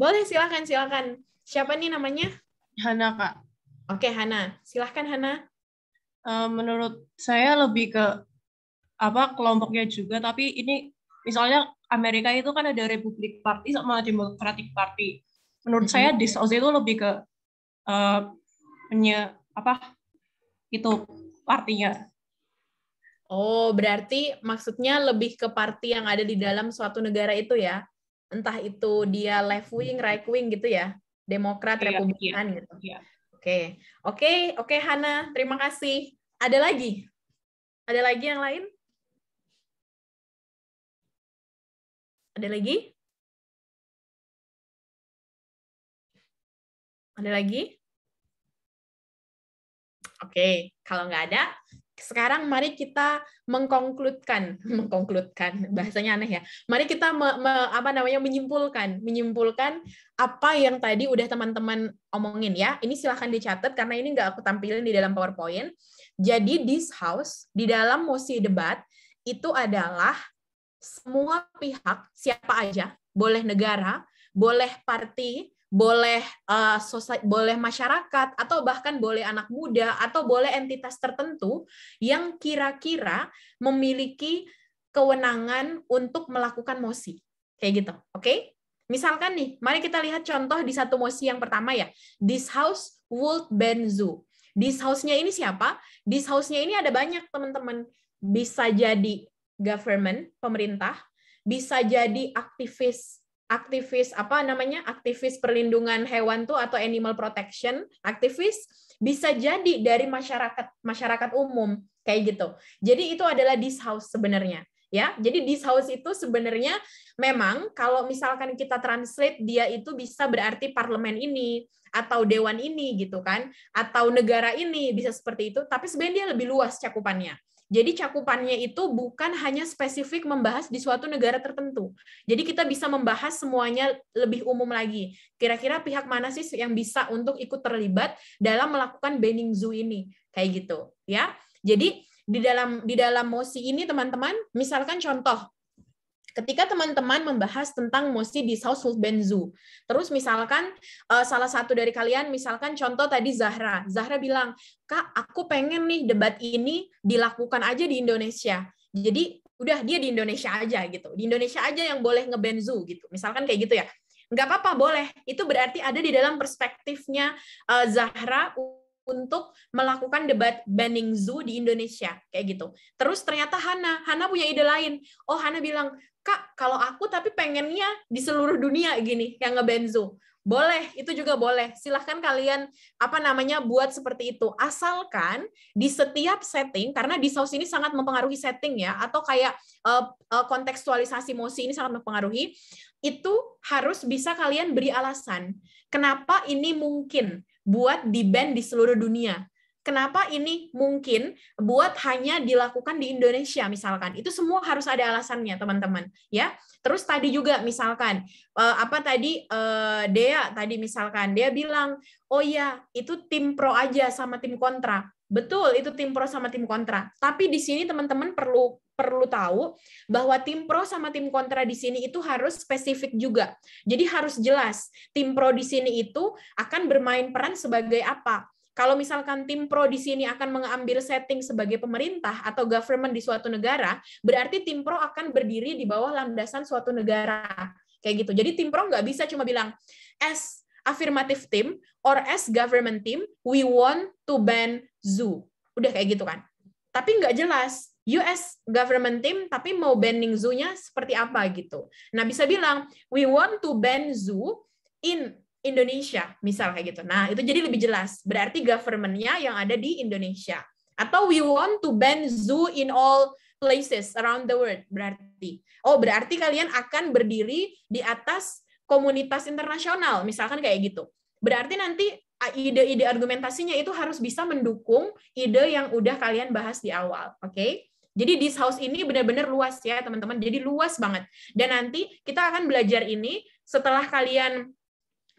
Boleh, silakan, silakan. Siapa nih namanya? Hana, Kak. Oke, Hana. Silahkan, Hana. Eh, menurut saya lebih ke apa kelompoknya juga, tapi ini misalnya Amerika itu kan ada Republik Party sama Democratic Party. Menurut Mhm. saya di South itu lebih ke eh, penye, apa itu partinya. Oh, berarti maksudnya lebih ke party yang ada di dalam suatu negara itu ya? Entah itu dia left wing, right wing gitu ya? Demokrat, Iya, Republikan gitu. iya. Oke, oke, oke, Hana. Terima kasih. Ada lagi? Ada lagi yang lain? Ada lagi? Ada lagi? Oke, kalau nggak ada, sekarang mari kita mengkonkludkan, <laughs> mengkonkludkan bahasanya aneh ya. Mari kita me- me- apa namanya menyimpulkan, menyimpulkan apa yang tadi udah teman-teman omongin ya. Ini silahkan dicatat karena ini nggak aku tampilin di dalam PowerPoint. Jadi this house di dalam mosi debat itu adalah semua pihak siapa aja, boleh negara, boleh parti, boleh eh, sosa- boleh masyarakat atau bahkan boleh anak muda atau boleh entitas tertentu yang kira-kira memiliki kewenangan untuk melakukan mosi. Kayak gitu. Oke? Misalkan nih, mari kita lihat contoh di satu mosi yang pertama ya. This house would ban zoo. This house-nya ini siapa? This house-nya ini ada banyak teman-teman. Bisa jadi government, pemerintah, bisa jadi aktivis aktivis apa namanya aktivis perlindungan hewan tuh atau animal protection aktivis bisa jadi dari masyarakat masyarakat umum kayak gitu. Jadi itu adalah this house sebenarnya ya. Jadi this house itu sebenarnya memang kalau misalkan kita translate dia itu bisa berarti parlemen ini atau dewan ini gitu kan atau negara ini bisa seperti itu. Tapi sebenarnya dia lebih luas cakupannya jadi cakupannya itu bukan hanya spesifik membahas di suatu negara tertentu. Jadi kita bisa membahas semuanya lebih umum lagi. Kira-kira pihak mana sih yang bisa untuk ikut terlibat dalam melakukan banning zoo ini? Kayak gitu, ya. Jadi di dalam di dalam mosi ini teman-teman, misalkan contoh ketika teman-teman membahas tentang mosi di Ban Zoo. Terus misalkan uh, salah satu dari kalian misalkan contoh tadi Zahra. Zahra bilang, "Kak, aku pengen nih debat ini dilakukan aja di Indonesia." Jadi udah dia di Indonesia aja gitu. Di Indonesia aja yang boleh ngeban zoo gitu. Misalkan kayak gitu ya. Nggak apa-apa, boleh. Itu berarti ada di dalam perspektifnya uh, Zahra untuk melakukan debat banning zoo di Indonesia kayak gitu. Terus ternyata Hana, Hana punya ide lain. Oh Hana bilang, kak kalau aku tapi pengennya di seluruh dunia gini yang ngeban zoo. Boleh, itu juga boleh. Silahkan kalian apa namanya buat seperti itu. Asalkan di setiap setting, karena di saus ini sangat mempengaruhi setting ya, atau kayak uh, uh, kontekstualisasi emosi ini sangat mempengaruhi, itu harus bisa kalian beri alasan. Kenapa ini mungkin buat di band di seluruh dunia? Kenapa ini mungkin buat hanya dilakukan di Indonesia misalkan? Itu semua harus ada alasannya, teman-teman, ya. Terus tadi juga misalkan uh, apa tadi uh, Dea tadi misalkan dia bilang, "Oh ya, itu tim pro aja sama tim kontra." Betul, itu tim pro sama tim kontra. Tapi di sini teman-teman perlu perlu tahu bahwa tim pro sama tim kontra di sini itu harus spesifik juga. Jadi harus jelas tim pro di sini itu akan bermain peran sebagai apa. Kalau misalkan tim pro di sini akan mengambil setting sebagai pemerintah atau government di suatu negara, berarti tim pro akan berdiri di bawah landasan suatu negara. Kayak gitu. Jadi tim pro nggak bisa cuma bilang, as affirmative team or as government team, we want to ban zoo. Udah kayak gitu kan. Tapi nggak jelas, US government team tapi mau banning zoo-nya seperti apa gitu. Nah, bisa bilang we want to ban zoo in Indonesia, misal kayak gitu. Nah, itu jadi lebih jelas. Berarti government-nya yang ada di Indonesia. Atau we want to ban zoo in all places around the world. Berarti, oh berarti kalian akan berdiri di atas komunitas internasional, misalkan kayak gitu. Berarti nanti ide-ide argumentasinya itu harus bisa mendukung ide yang udah kalian bahas di awal, oke? Okay? Jadi this house ini benar-benar luas ya, teman-teman. Jadi luas banget. Dan nanti kita akan belajar ini setelah kalian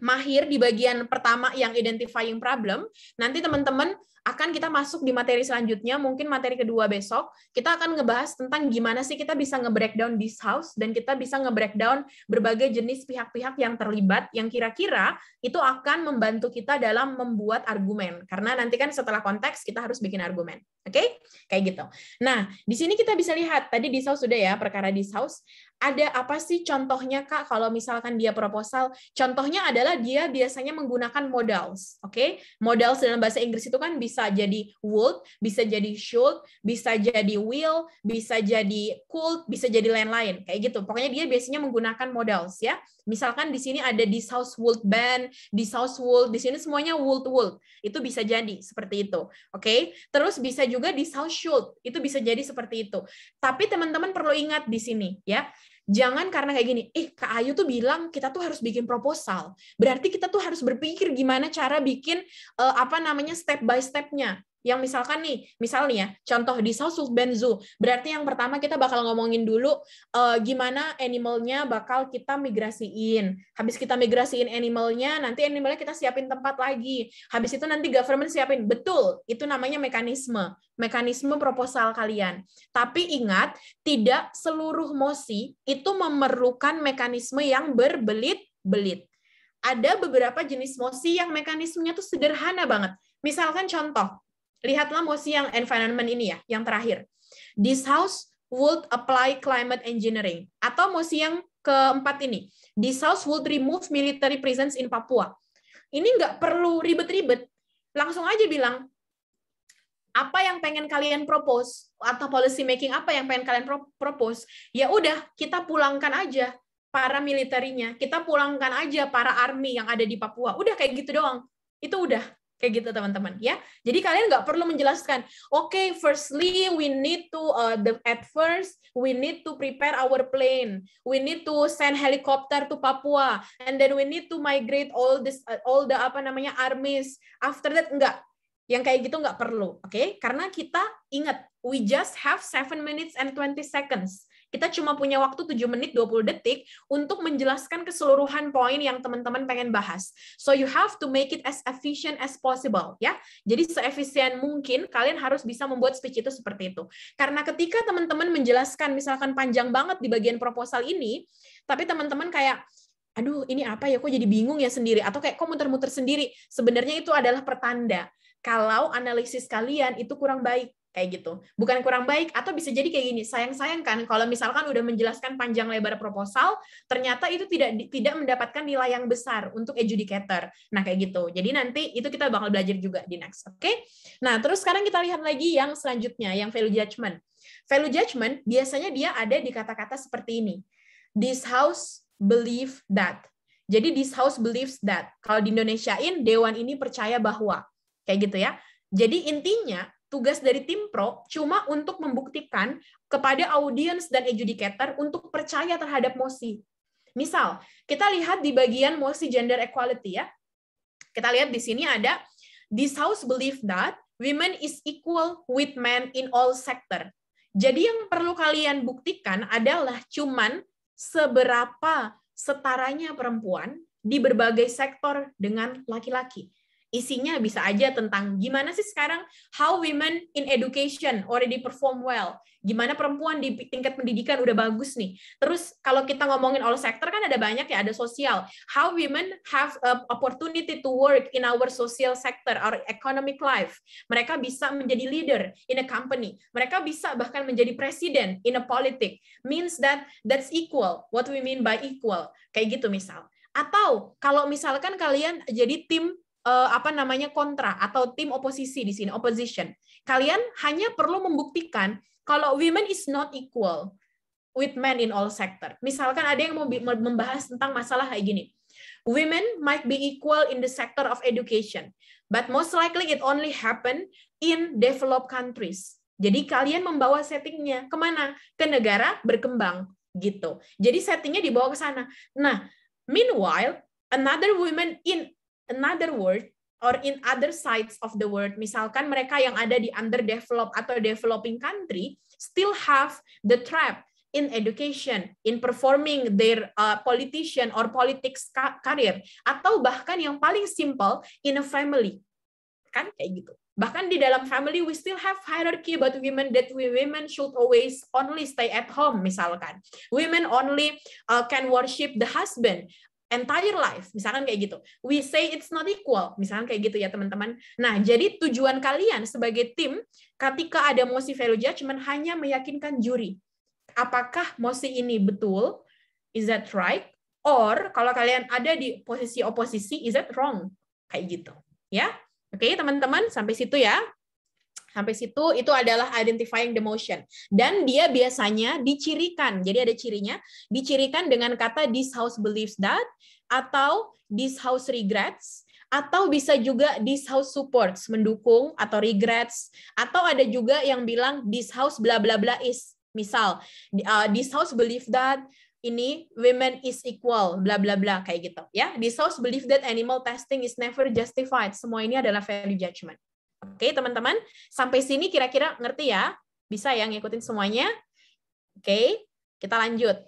mahir di bagian pertama yang identifying problem, nanti teman-teman akan kita masuk di materi selanjutnya, mungkin materi kedua besok, kita akan ngebahas tentang gimana sih kita bisa nge-breakdown this house, dan kita bisa nge-breakdown berbagai jenis pihak-pihak yang terlibat, yang kira-kira itu akan membantu kita dalam membuat argumen. Karena nanti kan setelah konteks, kita harus bikin argumen. Oke? Okay? Kayak gitu. Nah, di sini kita bisa lihat, tadi di house sudah ya, perkara di house, ada apa sih contohnya Kak kalau misalkan dia proposal? Contohnya adalah dia biasanya menggunakan modals, oke? Okay? Modals dalam bahasa Inggris itu kan bisa jadi would, bisa jadi should, bisa jadi will, bisa jadi could, bisa jadi lain-lain kayak gitu. Pokoknya dia biasanya menggunakan modals ya. Misalkan di sini ada this house would ban, this house would, di sini semuanya would would. Itu bisa jadi seperti itu. Oke? Okay? Terus bisa juga this house should, itu bisa jadi seperti itu. Tapi teman-teman perlu ingat di sini ya Jangan karena kayak gini, eh Kak Ayu tuh bilang kita tuh harus bikin proposal. Berarti kita tuh harus berpikir gimana cara bikin uh, apa namanya step by stepnya yang misalkan nih, misalnya contoh di South Benzu, berarti yang pertama kita bakal ngomongin dulu uh, gimana animalnya bakal kita migrasiin. Habis kita migrasiin animalnya, nanti animalnya kita siapin tempat lagi. Habis itu nanti government siapin. Betul, itu namanya mekanisme. Mekanisme proposal kalian. Tapi ingat, tidak seluruh mosi itu memerlukan mekanisme yang berbelit-belit. Ada beberapa jenis mosi yang mekanismenya tuh sederhana banget. Misalkan contoh, lihatlah mosi yang environment ini ya, yang terakhir. This house would apply climate engineering. Atau mosi yang keempat ini. This house would remove military presence in Papua. Ini nggak perlu ribet-ribet. Langsung aja bilang, apa yang pengen kalian propose atau policy making apa yang pengen kalian propose ya udah kita pulangkan aja para militernya kita pulangkan aja para army yang ada di Papua udah kayak gitu doang itu udah kayak gitu teman-teman ya. Jadi kalian nggak perlu menjelaskan oke okay, firstly we need to uh, the at first we need to prepare our plane. We need to send helicopter to Papua. And then we need to migrate all this uh, all the apa namanya armies. After that enggak yang kayak gitu nggak perlu oke? Okay? karena kita ingat we just have 7 minutes and 20 seconds kita cuma punya waktu 7 menit 20 detik untuk menjelaskan keseluruhan poin yang teman-teman pengen bahas. So you have to make it as efficient as possible ya. Jadi seefisien mungkin kalian harus bisa membuat speech itu seperti itu. Karena ketika teman-teman menjelaskan misalkan panjang banget di bagian proposal ini, tapi teman-teman kayak aduh ini apa ya kok jadi bingung ya sendiri atau kayak kok muter-muter sendiri. Sebenarnya itu adalah pertanda kalau analisis kalian itu kurang baik kayak gitu. Bukan kurang baik atau bisa jadi kayak gini. Sayang-sayang kan kalau misalkan udah menjelaskan panjang lebar proposal, ternyata itu tidak tidak mendapatkan nilai yang besar untuk adjudicator. Nah, kayak gitu. Jadi nanti itu kita bakal belajar juga di next, oke? Okay? Nah, terus sekarang kita lihat lagi yang selanjutnya, yang value judgment. Value judgment biasanya dia ada di kata-kata seperti ini. This house believe that. Jadi this house believes that. Kalau di Indonesiain dewan ini percaya bahwa kayak gitu ya. Jadi intinya tugas dari tim pro cuma untuk membuktikan kepada audiens dan adjudicator untuk percaya terhadap mosi. Misal, kita lihat di bagian mosi gender equality ya. Kita lihat di sini ada this house believe that women is equal with men in all sector. Jadi yang perlu kalian buktikan adalah cuman seberapa setaranya perempuan di berbagai sektor dengan laki-laki isinya bisa aja tentang gimana sih sekarang how women in education already perform well. Gimana perempuan di tingkat pendidikan udah bagus nih. Terus kalau kita ngomongin all sector kan ada banyak ya, ada sosial. How women have opportunity to work in our social sector, our economic life. Mereka bisa menjadi leader in a company. Mereka bisa bahkan menjadi presiden in a politic. Means that that's equal. What we mean by equal. Kayak gitu misal. Atau kalau misalkan kalian jadi tim uh, apa namanya kontra atau tim oposisi di sini opposition. Kalian hanya perlu membuktikan kalau women is not equal with men in all sector. Misalkan ada yang mau membahas tentang masalah kayak gini. Women might be equal in the sector of education, but most likely it only happen in developed countries. Jadi kalian membawa settingnya ke mana? Ke negara berkembang gitu. Jadi settingnya dibawa ke sana. Nah, meanwhile, another women in another word or in other sides of the world, misalkan mereka yang ada di underdeveloped atau developing country, still have the trap in education, in performing their uh, politician or politics career, atau bahkan yang paling simple in a family, kan kayak gitu. Bahkan di dalam family we still have hierarchy about women that we women should always only stay at home misalkan. Women only uh, can worship the husband entire life, misalkan kayak gitu. We say it's not equal, misalkan kayak gitu ya teman-teman. Nah, jadi tujuan kalian sebagai tim ketika ada mosi value judgment hanya meyakinkan juri. Apakah mosi ini betul? Is that right? Or kalau kalian ada di posisi oposisi, is that wrong? Kayak gitu. Ya. Oke, teman-teman, sampai situ ya. Sampai situ itu adalah identifying the motion. Dan dia biasanya dicirikan. Jadi ada cirinya, dicirikan dengan kata this house believes that atau this house regrets atau bisa juga this house supports mendukung atau regrets atau ada juga yang bilang this house bla bla bla is misal uh, this house believe that ini women is equal bla bla bla kayak gitu ya this house believe that animal testing is never justified semua ini adalah value judgment Oke, teman-teman. Sampai sini kira-kira ngerti ya? Bisa ya ngikutin semuanya? Oke, kita lanjut.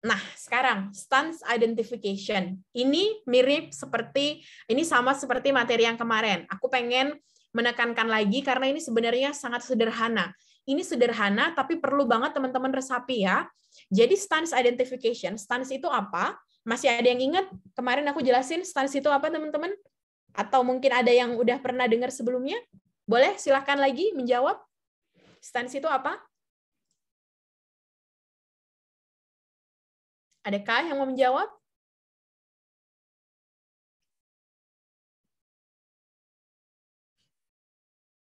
Nah, sekarang stance identification. Ini mirip seperti ini sama seperti materi yang kemarin. Aku pengen menekankan lagi karena ini sebenarnya sangat sederhana. Ini sederhana tapi perlu banget teman-teman resapi ya. Jadi stance identification, stance itu apa? Masih ada yang ingat kemarin aku jelasin stance itu apa teman-teman? Atau mungkin ada yang udah pernah dengar sebelumnya? Boleh silahkan lagi menjawab. Stance itu apa? Adakah yang mau menjawab?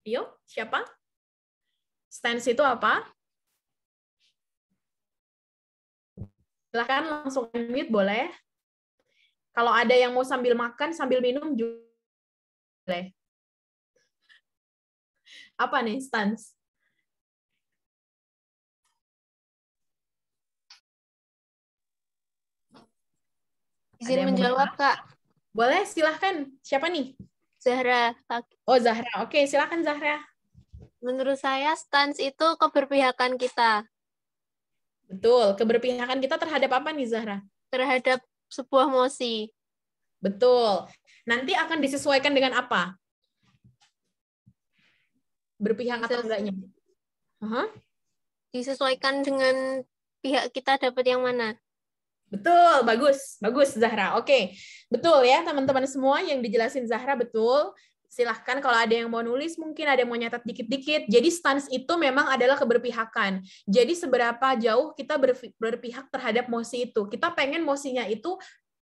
Yuk, siapa? Stance itu apa? Silahkan langsung mute boleh. Kalau ada yang mau sambil makan, sambil minum juga boleh. Apa nih stance? Izin menjawab, Kak. Boleh, silahkan. Siapa nih? Zahra. Oh, Zahra. Oke, silahkan Zahra. Menurut saya, stance itu keberpihakan kita. Betul. Keberpihakan kita terhadap apa nih, Zahra? Terhadap sebuah mosi. Betul. Nanti akan disesuaikan dengan apa? Berpihak atau enggaknya? Uh-huh. Disesuaikan dengan pihak kita dapat yang mana? Betul, bagus. Bagus Zahra. Oke. Betul ya, teman-teman semua yang dijelasin Zahra betul. silahkan kalau ada yang mau nulis mungkin ada yang mau nyatat dikit-dikit. Jadi stance itu memang adalah keberpihakan. Jadi seberapa jauh kita berpihak terhadap mosi itu. Kita pengen mosinya itu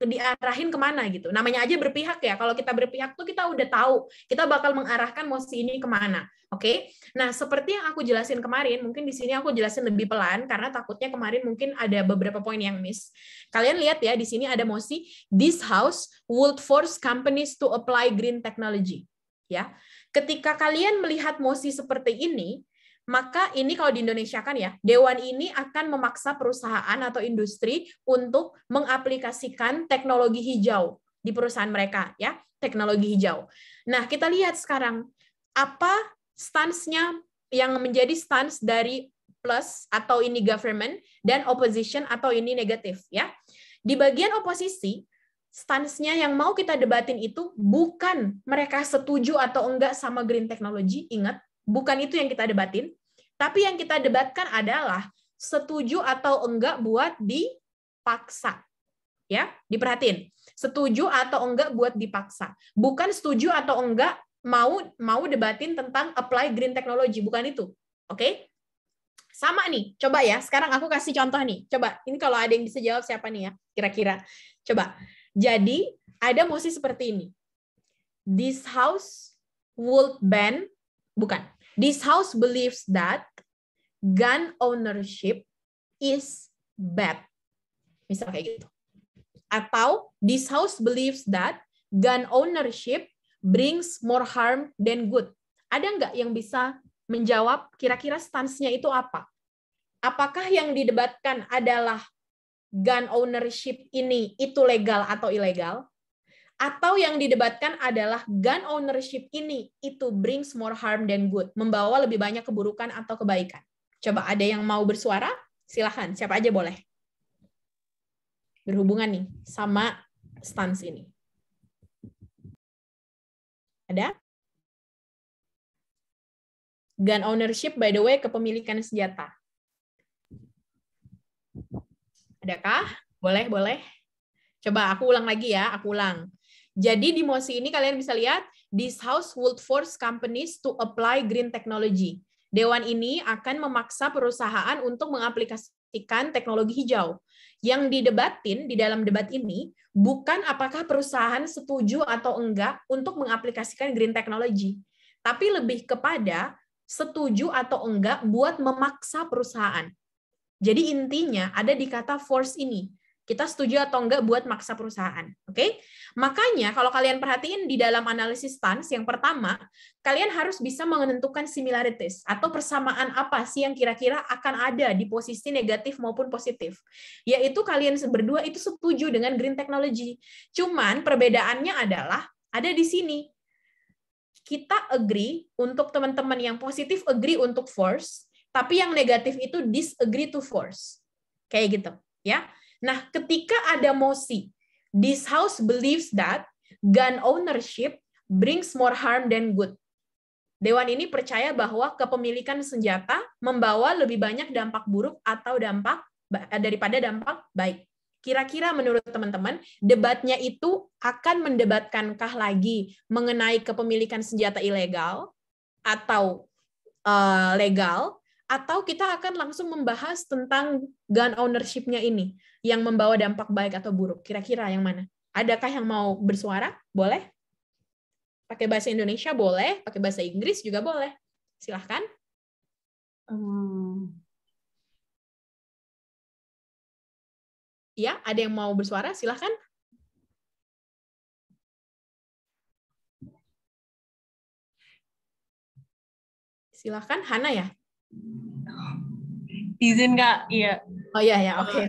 diarahin ke mana gitu. Namanya aja berpihak ya. Kalau kita berpihak tuh kita udah tahu kita bakal mengarahkan mosi ini ke mana. Oke. Okay? Nah, seperti yang aku jelasin kemarin, mungkin di sini aku jelasin lebih pelan karena takutnya kemarin mungkin ada beberapa poin yang miss. Kalian lihat ya, di sini ada mosi this house would force companies to apply green technology. Ya. Ketika kalian melihat mosi seperti ini, maka ini kalau di Indonesia kan ya, dewan ini akan memaksa perusahaan atau industri untuk mengaplikasikan teknologi hijau di perusahaan mereka ya, teknologi hijau. Nah, kita lihat sekarang apa stance-nya yang menjadi stance dari plus atau ini government dan opposition atau ini negatif ya. Di bagian oposisi, stance-nya yang mau kita debatin itu bukan mereka setuju atau enggak sama green technology, ingat bukan itu yang kita debatin, tapi yang kita debatkan adalah setuju atau enggak buat dipaksa. Ya, diperhatiin. Setuju atau enggak buat dipaksa. Bukan setuju atau enggak mau mau debatin tentang apply green technology, bukan itu. Oke? Okay? Sama nih. Coba ya, sekarang aku kasih contoh nih. Coba, ini kalau ada yang bisa jawab siapa nih ya, kira-kira. Coba. Jadi, ada mosi seperti ini. This house would ban bukan This house believes that gun ownership is bad. Misal kayak gitu. Atau this house believes that gun ownership brings more harm than good. Ada nggak yang bisa menjawab kira-kira stance-nya itu apa? Apakah yang didebatkan adalah gun ownership ini itu legal atau ilegal? Atau yang didebatkan adalah gun ownership ini itu brings more harm than good, membawa lebih banyak keburukan atau kebaikan. Coba ada yang mau bersuara? Silahkan, siapa aja boleh. Berhubungan nih sama stance ini. Ada? Gun ownership, by the way, kepemilikan senjata. Adakah? Boleh, boleh. Coba aku ulang lagi ya, aku ulang. Jadi di Mosi ini kalian bisa lihat, this house would force companies to apply green technology. Dewan ini akan memaksa perusahaan untuk mengaplikasikan teknologi hijau. Yang didebatin di dalam debat ini bukan apakah perusahaan setuju atau enggak untuk mengaplikasikan green technology, tapi lebih kepada setuju atau enggak buat memaksa perusahaan. Jadi intinya ada di kata force ini. Kita setuju atau enggak buat maksa perusahaan. Oke? Okay? Makanya kalau kalian perhatiin di dalam analisis stance yang pertama, kalian harus bisa menentukan similarities atau persamaan apa sih yang kira-kira akan ada di posisi negatif maupun positif. Yaitu kalian berdua itu setuju dengan green technology. Cuman perbedaannya adalah ada di sini. Kita agree untuk teman-teman yang positif agree untuk force, tapi yang negatif itu disagree to force. Kayak gitu, ya. Nah, ketika ada mosi, this house believes that gun ownership brings more harm than good. Dewan ini percaya bahwa kepemilikan senjata membawa lebih banyak dampak buruk atau dampak daripada dampak baik. Kira-kira menurut teman-teman, debatnya itu akan mendebatkankah lagi mengenai kepemilikan senjata ilegal atau uh, legal, atau kita akan langsung membahas tentang gun ownership-nya ini yang membawa dampak baik atau buruk? Kira-kira yang mana? Adakah yang mau bersuara? Boleh? Pakai bahasa Indonesia boleh, pakai bahasa Inggris juga boleh. Silahkan. Um... Ya, ada yang mau bersuara? Silahkan. Silahkan, Hana ya? Izin Kak, iya. Oh iya, ya, oke. Okay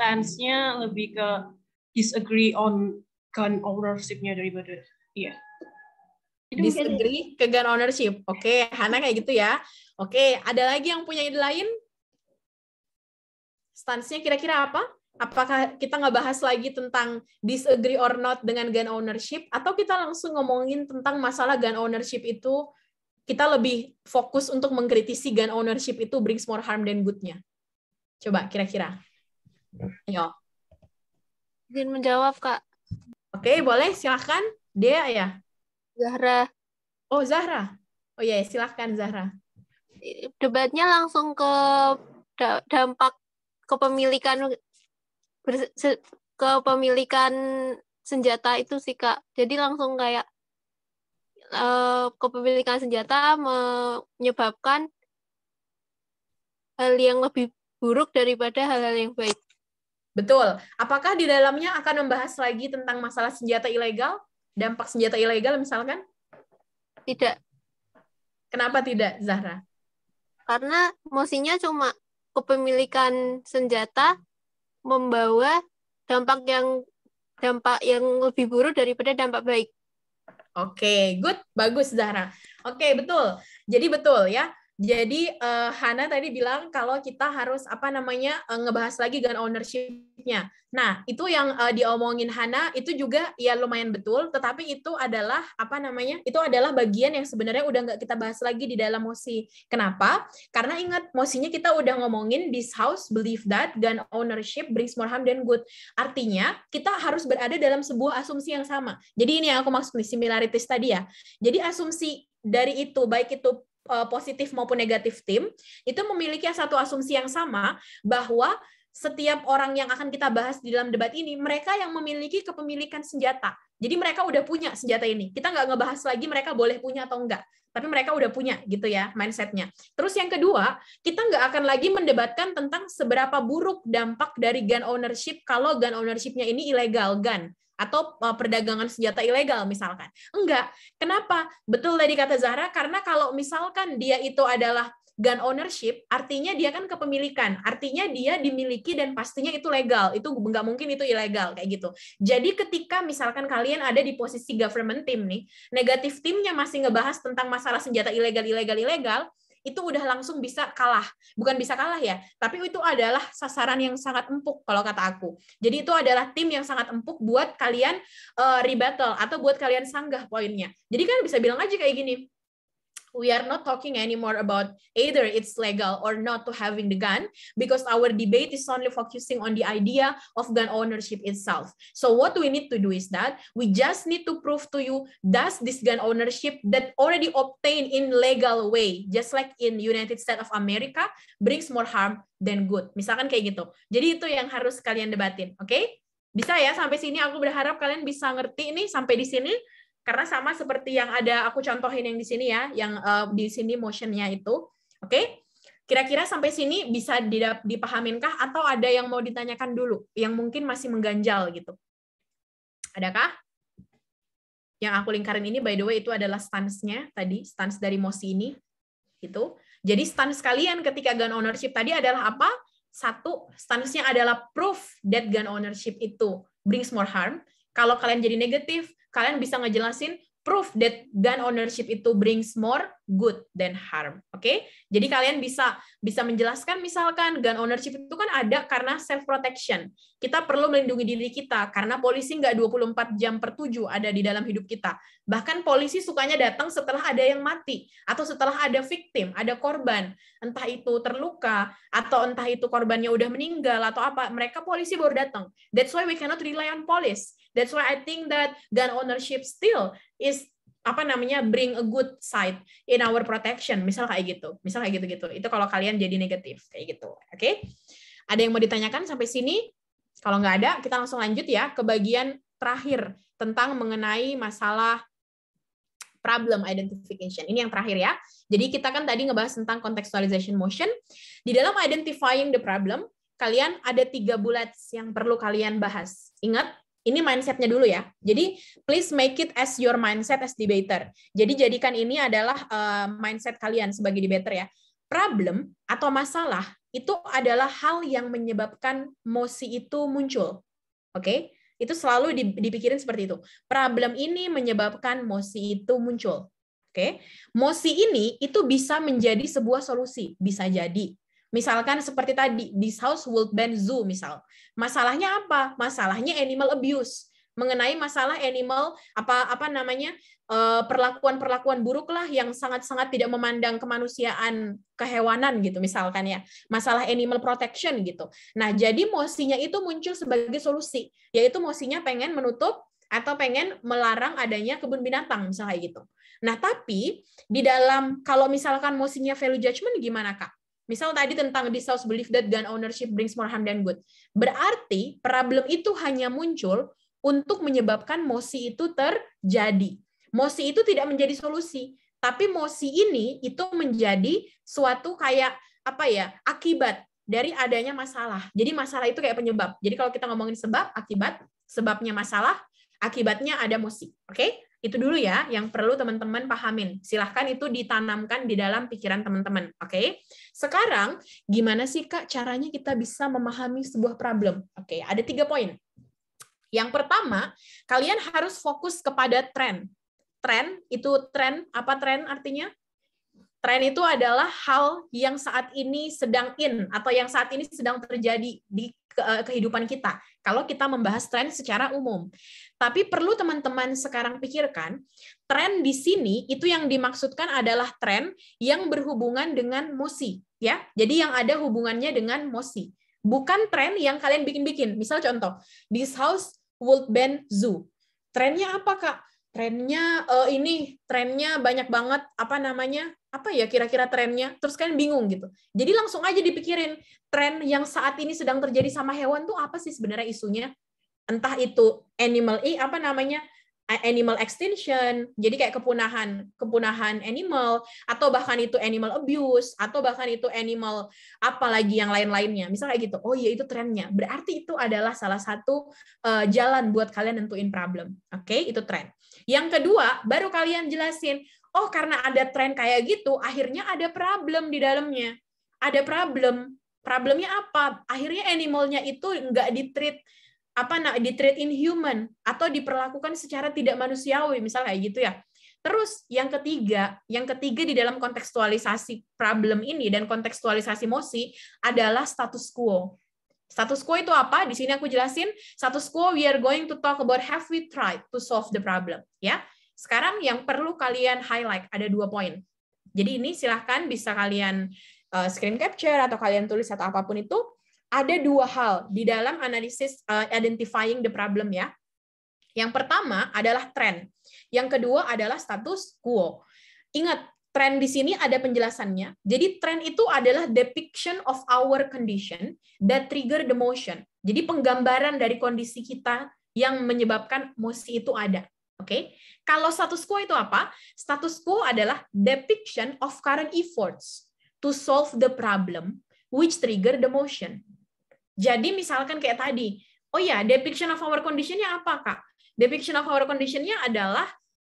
stance-nya lebih ke disagree on gun ownership-nya daripada iya. Disagree ke gun ownership. Oke, okay, Hana kayak gitu ya. Oke, okay, ada lagi yang punya ide lain? Stance-nya kira-kira apa? Apakah kita nggak bahas lagi tentang disagree or not dengan gun ownership atau kita langsung ngomongin tentang masalah gun ownership itu kita lebih fokus untuk mengkritisi gun ownership itu brings more harm than good-nya. Coba kira-kira. Ayo. Izin menjawab, Kak. Oke, boleh. Silahkan. Dia ya. Zahra. Oh, Zahra. Oh iya, silahkan Zahra. Debatnya langsung ke da- dampak kepemilikan kepemilikan senjata itu sih Kak. Jadi langsung kayak eh, kepemilikan senjata menyebabkan hal yang lebih buruk daripada hal-hal yang baik. Betul. Apakah di dalamnya akan membahas lagi tentang masalah senjata ilegal? Dampak senjata ilegal misalkan? Tidak, Kenapa tidak, Zahra? karena mosinya cuma kepemilikan senjata membawa dampak yang dampak yang lebih buruk daripada dampak baik. Oke, good. Bagus, Zahra. Oke, betul. Jadi betul ya. Jadi eh, Hana tadi bilang kalau kita harus apa namanya eh, ngebahas lagi gun ownership-nya. Nah, itu yang eh, diomongin Hana itu juga ya lumayan betul, tetapi itu adalah apa namanya? Itu adalah bagian yang sebenarnya udah nggak kita bahas lagi di dalam mosi. Kenapa? Karena ingat mosinya kita udah ngomongin this house believe that gun ownership brings more harm than good. Artinya kita harus berada dalam sebuah asumsi yang sama. Jadi ini yang aku maksud nih similarities tadi ya. Jadi asumsi dari itu baik itu uh, positif maupun negatif tim itu memiliki satu asumsi yang sama bahwa setiap orang yang akan kita bahas di dalam debat ini mereka yang memiliki kepemilikan senjata. Jadi mereka udah punya senjata ini. Kita nggak ngebahas lagi mereka boleh punya atau enggak. Tapi mereka udah punya gitu ya mindsetnya. Terus yang kedua, kita nggak akan lagi mendebatkan tentang seberapa buruk dampak dari gun ownership kalau gun ownershipnya ini ilegal gun atau uh, perdagangan senjata ilegal misalkan. Enggak. Kenapa? Betul tadi kata Zahra karena kalau misalkan dia itu adalah gun ownership, artinya dia kan kepemilikan, artinya dia dimiliki dan pastinya itu legal, itu nggak mungkin itu ilegal kayak gitu. Jadi ketika misalkan kalian ada di posisi government team nih, negatif timnya masih ngebahas tentang masalah senjata ilegal, ilegal, ilegal, itu udah langsung bisa kalah. Bukan bisa kalah ya, tapi itu adalah sasaran yang sangat empuk kalau kata aku. Jadi itu adalah tim yang sangat empuk buat kalian uh, rebuttal atau buat kalian sanggah poinnya. Jadi kan bisa bilang aja kayak gini, we are not talking anymore about either it's legal or not to having the gun because our debate is only focusing on the idea of gun ownership itself. So what we need to do is that we just need to prove to you does this gun ownership that already obtained in legal way, just like in United States of America, brings more harm than good. Misalkan kayak gitu. Jadi itu yang harus kalian debatin, oke? Okay? Bisa ya sampai sini aku berharap kalian bisa ngerti ini sampai di sini karena sama seperti yang ada aku contohin yang di sini ya, yang uh, di sini motionnya itu. Oke? Okay? Kira-kira sampai sini bisa dipahaminkah atau ada yang mau ditanyakan dulu yang mungkin masih mengganjal gitu? Adakah? Yang aku lingkarin ini by the way itu adalah stance-nya tadi, stance dari Mosi ini. Itu. Jadi stance kalian ketika gun ownership tadi adalah apa? Satu, stance-nya adalah proof that gun ownership itu brings more harm. Kalau kalian jadi negatif, kalian bisa ngejelasin proof that gun ownership itu brings more good than harm. Oke? Okay? Jadi kalian bisa bisa menjelaskan misalkan gun ownership itu kan ada karena self protection. Kita perlu melindungi diri kita karena polisi nggak 24 jam per 7 ada di dalam hidup kita. Bahkan polisi sukanya datang setelah ada yang mati atau setelah ada victim, ada korban. Entah itu terluka atau entah itu korbannya udah meninggal atau apa, mereka polisi baru datang. That's why we cannot rely on police. That's why I think that gun ownership still is apa namanya bring a good side in our protection. Misal kayak gitu misal kayak gitu gitu itu kalau kalian jadi negatif kayak gitu oke? Okay? ada yang mau ditanyakan sampai sini? Kalau nggak ada kita langsung lanjut ya ke bagian terakhir tentang mengenai masalah problem identification. Ini yang terakhir ya. Jadi kita kan tadi ngebahas tentang contextualization motion. Di dalam identifying the problem kalian ada tiga bullets yang perlu kalian bahas. Ingat ini mindsetnya dulu ya. Jadi please make it as your mindset as debater. Jadi jadikan ini adalah uh, mindset kalian sebagai debater ya. Problem atau masalah itu adalah hal yang menyebabkan mosi itu muncul. Oke? Okay? Itu selalu dipikirin seperti itu. Problem ini menyebabkan mosi itu muncul. Oke? Okay? Mosi ini itu bisa menjadi sebuah solusi, bisa jadi Misalkan seperti tadi, this house will ban zoo misal. Masalahnya apa? Masalahnya animal abuse. Mengenai masalah animal apa apa namanya eh, perlakuan-perlakuan buruk lah yang sangat-sangat tidak memandang kemanusiaan kehewanan gitu misalkan ya. Masalah animal protection gitu. Nah, jadi mosinya itu muncul sebagai solusi, yaitu mosinya pengen menutup atau pengen melarang adanya kebun binatang misalnya gitu. Nah, tapi di dalam kalau misalkan mosinya value judgment gimana, Kak? Misal tadi tentang this house believe that gun ownership brings more harm than good. Berarti problem itu hanya muncul untuk menyebabkan mosi itu terjadi. Mosi itu tidak menjadi solusi, tapi mosi ini itu menjadi suatu kayak apa ya akibat dari adanya masalah. Jadi masalah itu kayak penyebab. Jadi kalau kita ngomongin sebab, akibat, sebabnya masalah, akibatnya ada mosi. Oke? Okay? Itu dulu ya yang perlu teman-teman pahamin. Silahkan itu ditanamkan di dalam pikiran teman-teman. Oke? Okay? Sekarang, gimana sih Kak caranya kita bisa memahami sebuah problem? Oke, okay, ada tiga poin. Yang pertama, kalian harus fokus kepada tren. Tren, itu tren, apa tren artinya? Tren itu adalah hal yang saat ini sedang in, atau yang saat ini sedang terjadi di kehidupan kita. Kalau kita membahas tren secara umum. Tapi perlu teman-teman sekarang pikirkan, tren di sini itu yang dimaksudkan adalah tren yang berhubungan dengan mosi. ya. Jadi yang ada hubungannya dengan mosi. Bukan tren yang kalian bikin-bikin. Misal contoh, this house World Band Zoo. Trennya apa kak? Trennya uh, ini, trennya banyak banget apa namanya? Apa ya kira-kira trennya? Terus kalian bingung gitu. Jadi langsung aja dipikirin tren yang saat ini sedang terjadi sama hewan tuh apa sih sebenarnya isunya? Entah itu animal eh apa namanya? animal extinction, jadi kayak kepunahan kepunahan animal atau bahkan itu animal abuse atau bahkan itu animal apalagi yang lain-lainnya. Misalnya kayak gitu. Oh iya itu trennya. Berarti itu adalah salah satu uh, jalan buat kalian nentuin problem. Oke, okay? itu tren. Yang kedua, baru kalian jelasin, oh karena ada tren kayak gitu, akhirnya ada problem di dalamnya. Ada problem. Problemnya apa? Akhirnya animalnya itu nggak ditreat apa nak di treat inhuman atau diperlakukan secara tidak manusiawi misal kayak gitu ya terus yang ketiga yang ketiga di dalam kontekstualisasi problem ini dan kontekstualisasi emosi adalah status quo status quo itu apa di sini aku jelasin status quo we are going to talk about have we tried to solve the problem ya sekarang yang perlu kalian highlight ada dua poin jadi ini silahkan bisa kalian uh, screen capture atau kalian tulis atau apa pun itu ada dua hal di dalam analisis uh, identifying the problem ya. Yang pertama adalah tren. Yang kedua adalah status quo. Ingat, tren di sini ada penjelasannya. Jadi tren itu adalah depiction of our condition that trigger the motion. Jadi penggambaran dari kondisi kita yang menyebabkan emosi itu ada. Oke. Okay? Kalau status quo itu apa? Status quo adalah depiction of current efforts to solve the problem which trigger the motion. Jadi misalkan kayak tadi, oh ya, depiction of our condition-nya apa, Kak? Depiction of our condition-nya adalah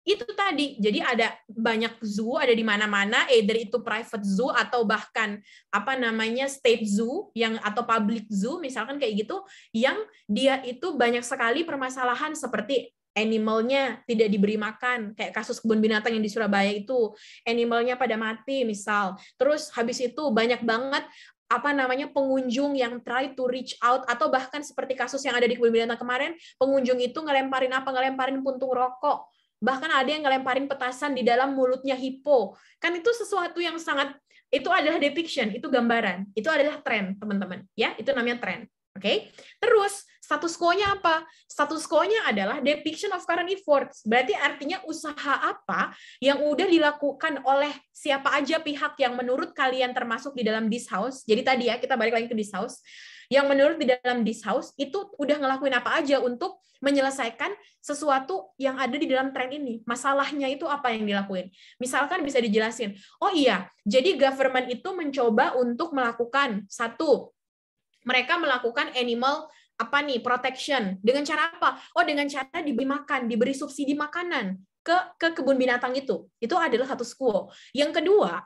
itu tadi. Jadi ada banyak zoo ada di mana-mana, either itu private zoo atau bahkan apa namanya state zoo yang atau public zoo misalkan kayak gitu yang dia itu banyak sekali permasalahan seperti animalnya tidak diberi makan kayak kasus kebun binatang yang di Surabaya itu animalnya pada mati misal. Terus habis itu banyak banget apa namanya pengunjung yang try to reach out atau bahkan seperti kasus yang ada di kebun binatang kemarin pengunjung itu ngelemparin apa? Ngelemparin puntung rokok. Bahkan ada yang ngelemparin petasan di dalam mulutnya hipo. Kan itu sesuatu yang sangat itu adalah depiction itu gambaran. Itu adalah tren teman-teman. Ya itu namanya tren oke okay? terus Status quo-nya apa? Status quo-nya adalah depiction of current efforts. Berarti artinya usaha apa yang udah dilakukan oleh siapa aja pihak yang menurut kalian termasuk di dalam this house. Jadi tadi ya, kita balik lagi ke this house. Yang menurut di dalam this house itu udah ngelakuin apa aja untuk menyelesaikan sesuatu yang ada di dalam tren ini. Masalahnya itu apa yang dilakuin? Misalkan bisa dijelasin, oh iya, jadi government itu mencoba untuk melakukan satu, mereka melakukan animal apa nih protection dengan cara apa? Oh dengan cara diberi makan, diberi subsidi makanan ke ke kebun binatang itu. Itu adalah satu quo. Yang kedua,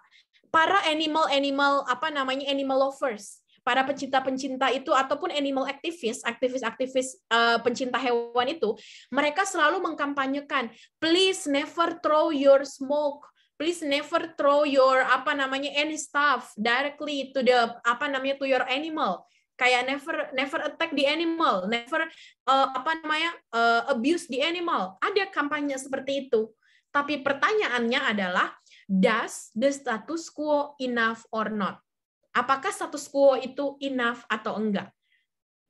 para animal animal apa namanya animal lovers para pencinta-pencinta itu ataupun animal activist, aktivis-aktivis uh, pencinta hewan itu, mereka selalu mengkampanyekan, please never throw your smoke, please never throw your apa namanya any stuff directly to the apa namanya to your animal kayak never never attack the animal, never uh, apa namanya uh, abuse the animal. Ada kampanye seperti itu. Tapi pertanyaannya adalah does the status quo enough or not? Apakah status quo itu enough atau enggak?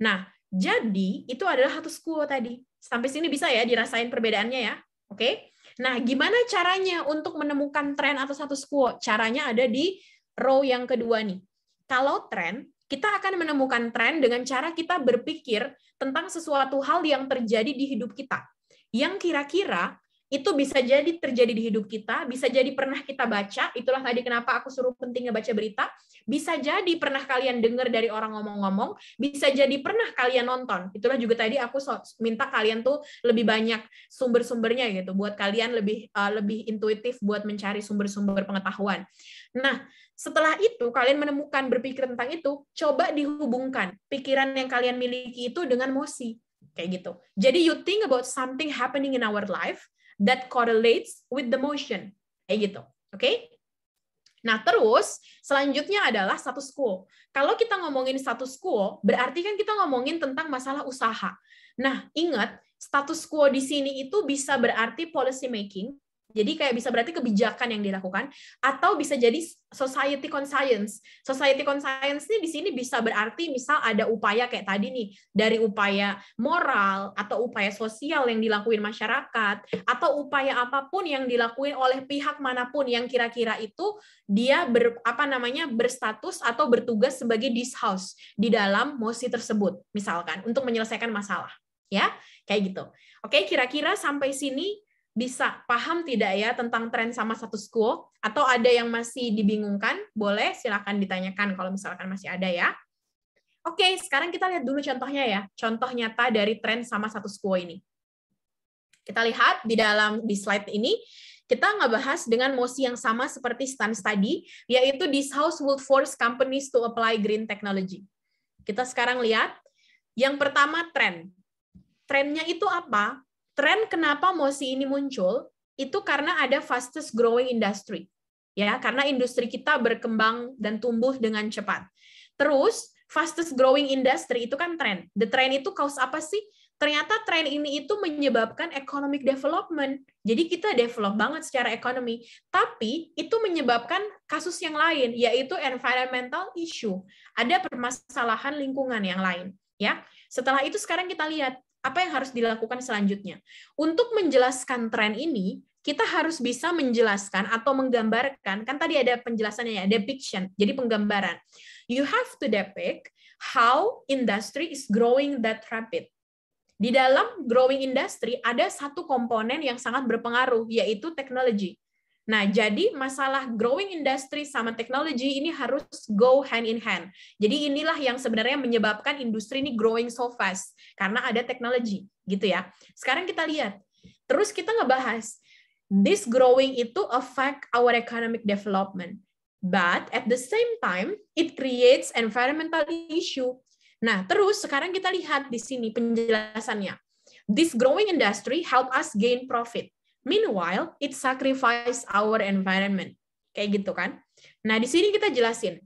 Nah, jadi itu adalah status quo tadi. Sampai sini bisa ya dirasain perbedaannya ya. Oke. Nah, gimana caranya untuk menemukan tren atau status quo? Caranya ada di row yang kedua nih. Kalau tren, kita akan menemukan tren dengan cara kita berpikir tentang sesuatu hal yang terjadi di hidup kita. Yang kira-kira itu bisa jadi terjadi di hidup kita, bisa jadi pernah kita baca, itulah tadi kenapa aku suruh pentingnya baca berita, bisa jadi pernah kalian dengar dari orang ngomong-ngomong, bisa jadi pernah kalian nonton. Itulah juga tadi aku minta kalian tuh lebih banyak sumber-sumbernya gitu, buat kalian lebih uh, lebih intuitif buat mencari sumber-sumber pengetahuan. Nah, setelah itu kalian menemukan berpikir tentang itu, coba dihubungkan pikiran yang kalian miliki itu dengan mosi kayak gitu. Jadi you think about something happening in our life, that correlates with the motion. Kayak gitu. Oke? Okay? Nah, terus selanjutnya adalah status quo. Kalau kita ngomongin status quo, berarti kan kita ngomongin tentang masalah usaha. Nah, ingat, status quo di sini itu bisa berarti policy making, jadi kayak bisa berarti kebijakan yang dilakukan atau bisa jadi society conscience. Society conscience ini di sini bisa berarti misal ada upaya kayak tadi nih dari upaya moral atau upaya sosial yang dilakuin masyarakat atau upaya apa pun yang dilakuin oleh pihak mana pun yang kira-kira itu dia ber, apa namanya berstatus atau bertugas sebagai this house di dalam mosi tersebut misalkan untuk menyelesaikan masalah ya kayak gitu. Oke, kira-kira sampai sini bisa paham tidak ya tentang tren sama status quo? Atau ada yang masih dibingungkan? Boleh, silakan ditanyakan kalau misalkan masih ada ya. Oke, sekarang kita lihat dulu contohnya ya. Contoh nyata dari tren sama status quo ini. Kita lihat di dalam di slide ini, kita ngebahas dengan mosi yang sama seperti stand study, yaitu this house would force companies to apply green technology. Kita sekarang lihat, yang pertama tren. Trennya itu apa? Tren kenapa Mosi ini muncul itu karena ada fastest growing industry. Ya, karena industri kita berkembang dan tumbuh dengan cepat. Terus fastest growing industry itu kan tren. The trend itu cause apa sih? Ternyata tren ini itu menyebabkan economic development. Jadi kita develop banget secara ekonomi, tapi itu menyebabkan kasus yang lain yaitu environmental issue. Ada permasalahan lingkungan yang lain, ya. Setelah itu sekarang kita lihat apa yang harus dilakukan selanjutnya? Untuk menjelaskan tren ini, kita harus bisa menjelaskan atau menggambarkan, kan tadi ada penjelasannya ya, depiction, jadi penggambaran. You have to depict how industry is growing that rapid. Di dalam growing industry ada satu komponen yang sangat berpengaruh, yaitu teknologi. Nah, jadi masalah growing industry sama teknologi ini harus go hand in hand. Jadi inilah yang sebenarnya menyebabkan industri ini growing so fast karena ada teknologi, gitu ya. Sekarang kita lihat. Terus kita ngebahas this growing itu affect our economic development. But at the same time, it creates environmental issue. Nah, terus sekarang kita lihat di sini penjelasannya. This growing industry help us gain profit Meanwhile, it sacrifice our environment. Kayak gitu kan. Nah, di sini kita jelasin.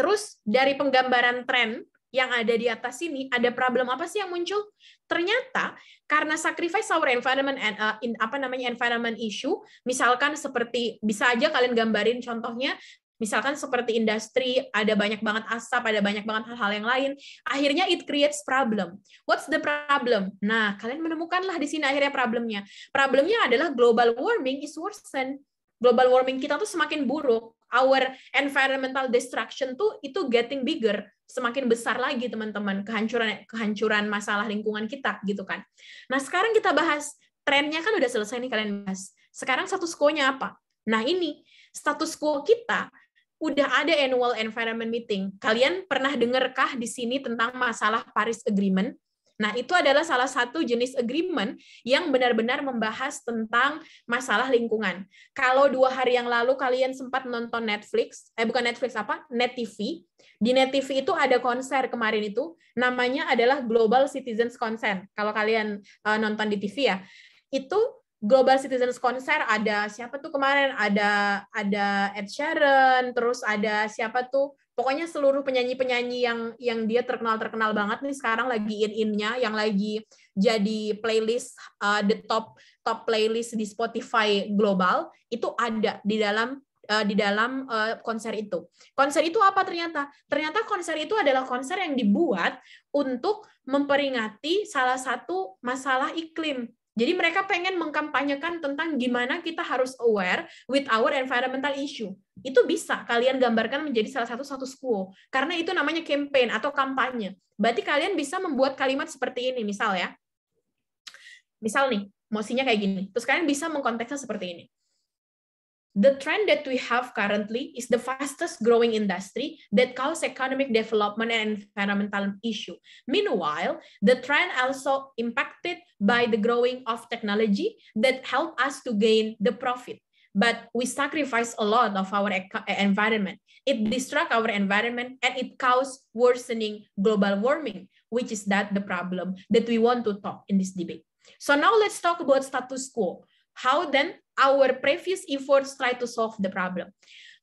Terus dari penggambaran tren yang ada di atas sini, ada problem apa sih yang muncul? Ternyata karena sacrifice our environment and uh, in, apa namanya environment issue, misalkan seperti bisa aja kalian gambarin contohnya misalkan seperti industri ada banyak banget asap, ada banyak banget hal-hal yang lain, akhirnya it creates problem. What's the problem? Nah, kalian menemukanlah di sini akhirnya problemnya. Problemnya adalah global warming is worsen. Global warming kita tuh semakin buruk. Our environmental destruction tuh itu getting bigger, semakin besar lagi teman-teman kehancuran kehancuran masalah lingkungan kita gitu kan. Nah, sekarang kita bahas trennya kan udah selesai nih kalian bahas. Sekarang status quo-nya apa? Nah, ini status quo kita udah ada annual environment meeting. Kalian pernah dengarkah di sini tentang masalah Paris Agreement? Nah, itu adalah salah satu jenis agreement yang benar-benar membahas tentang masalah lingkungan. Kalau dua hari yang lalu kalian sempat nonton Netflix, eh bukan Netflix apa, Net TV. Di Net TV itu ada konser kemarin itu, namanya adalah Global Citizens Consent. Kalau kalian uh, nonton di TV ya, itu Global Citizens Concert ada siapa tuh kemarin ada ada Ed Sheeran terus ada siapa tuh pokoknya seluruh penyanyi-penyanyi yang yang dia terkenal terkenal banget nih sekarang lagi in innya yang lagi jadi playlist uh, the top top playlist di Spotify global itu ada di dalam uh, di dalam uh, konser itu. Konser itu apa ternyata? Ternyata konser itu adalah konser yang dibuat untuk memperingati salah satu masalah iklim. Jadi mereka pengen mengkampanyekan tentang gimana kita harus aware with our environmental issue. Itu bisa kalian gambarkan menjadi salah satu status quo. Karena itu namanya campaign atau kampanye. Berarti kalian bisa membuat kalimat seperti ini, misal ya. Misal nih, mosinya kayak gini. Terus kalian bisa mengkonteksnya seperti ini. The trend that we have currently is the fastest growing industry that cause economic development and environmental issue. Meanwhile, the trend also impacted by the growing of technology that help us to gain the profit. But we sacrifice a lot of our eh, environment. It destruct our environment and it cause worsening global warming, which is that the problem that we want to talk in this debate. So now let's talk about status quo. How then our previous efforts try to solve the problem?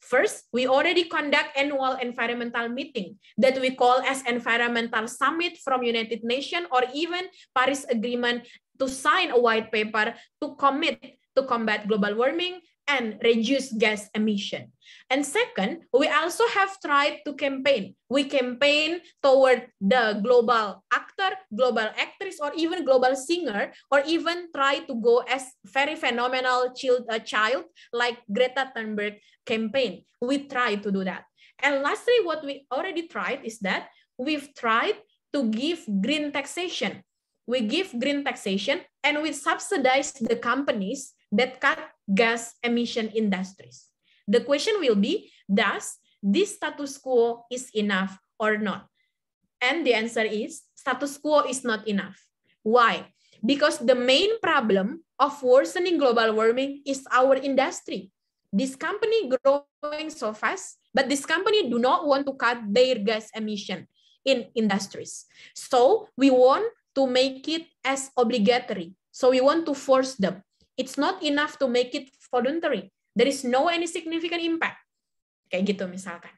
First, we already conduct annual environmental meeting that we call as environmental summit from United Nations or even Paris Agreement to sign a white paper to commit to combat global warming and reduce gas emission. And second, we also have tried to campaign. We campaign toward the global actor, global actress, or even global singer, or even try to go as very phenomenal child, uh, child like Greta Thunberg campaign. We try to do that. And lastly, what we already tried is that we've tried to give green taxation. We give green taxation and we subsidize the companies that cut gas emission industries. The question will be, does this status quo is enough or not? And the answer is, status quo is not enough. Why? Because the main problem of worsening global warming is our industry. This company growing so fast, but this company do not want to cut their gas emission in industries. So we want to make it as obligatory. So we want to force them. It's not enough to make it voluntary. There is no any significant impact. Kayak gitu misalkan.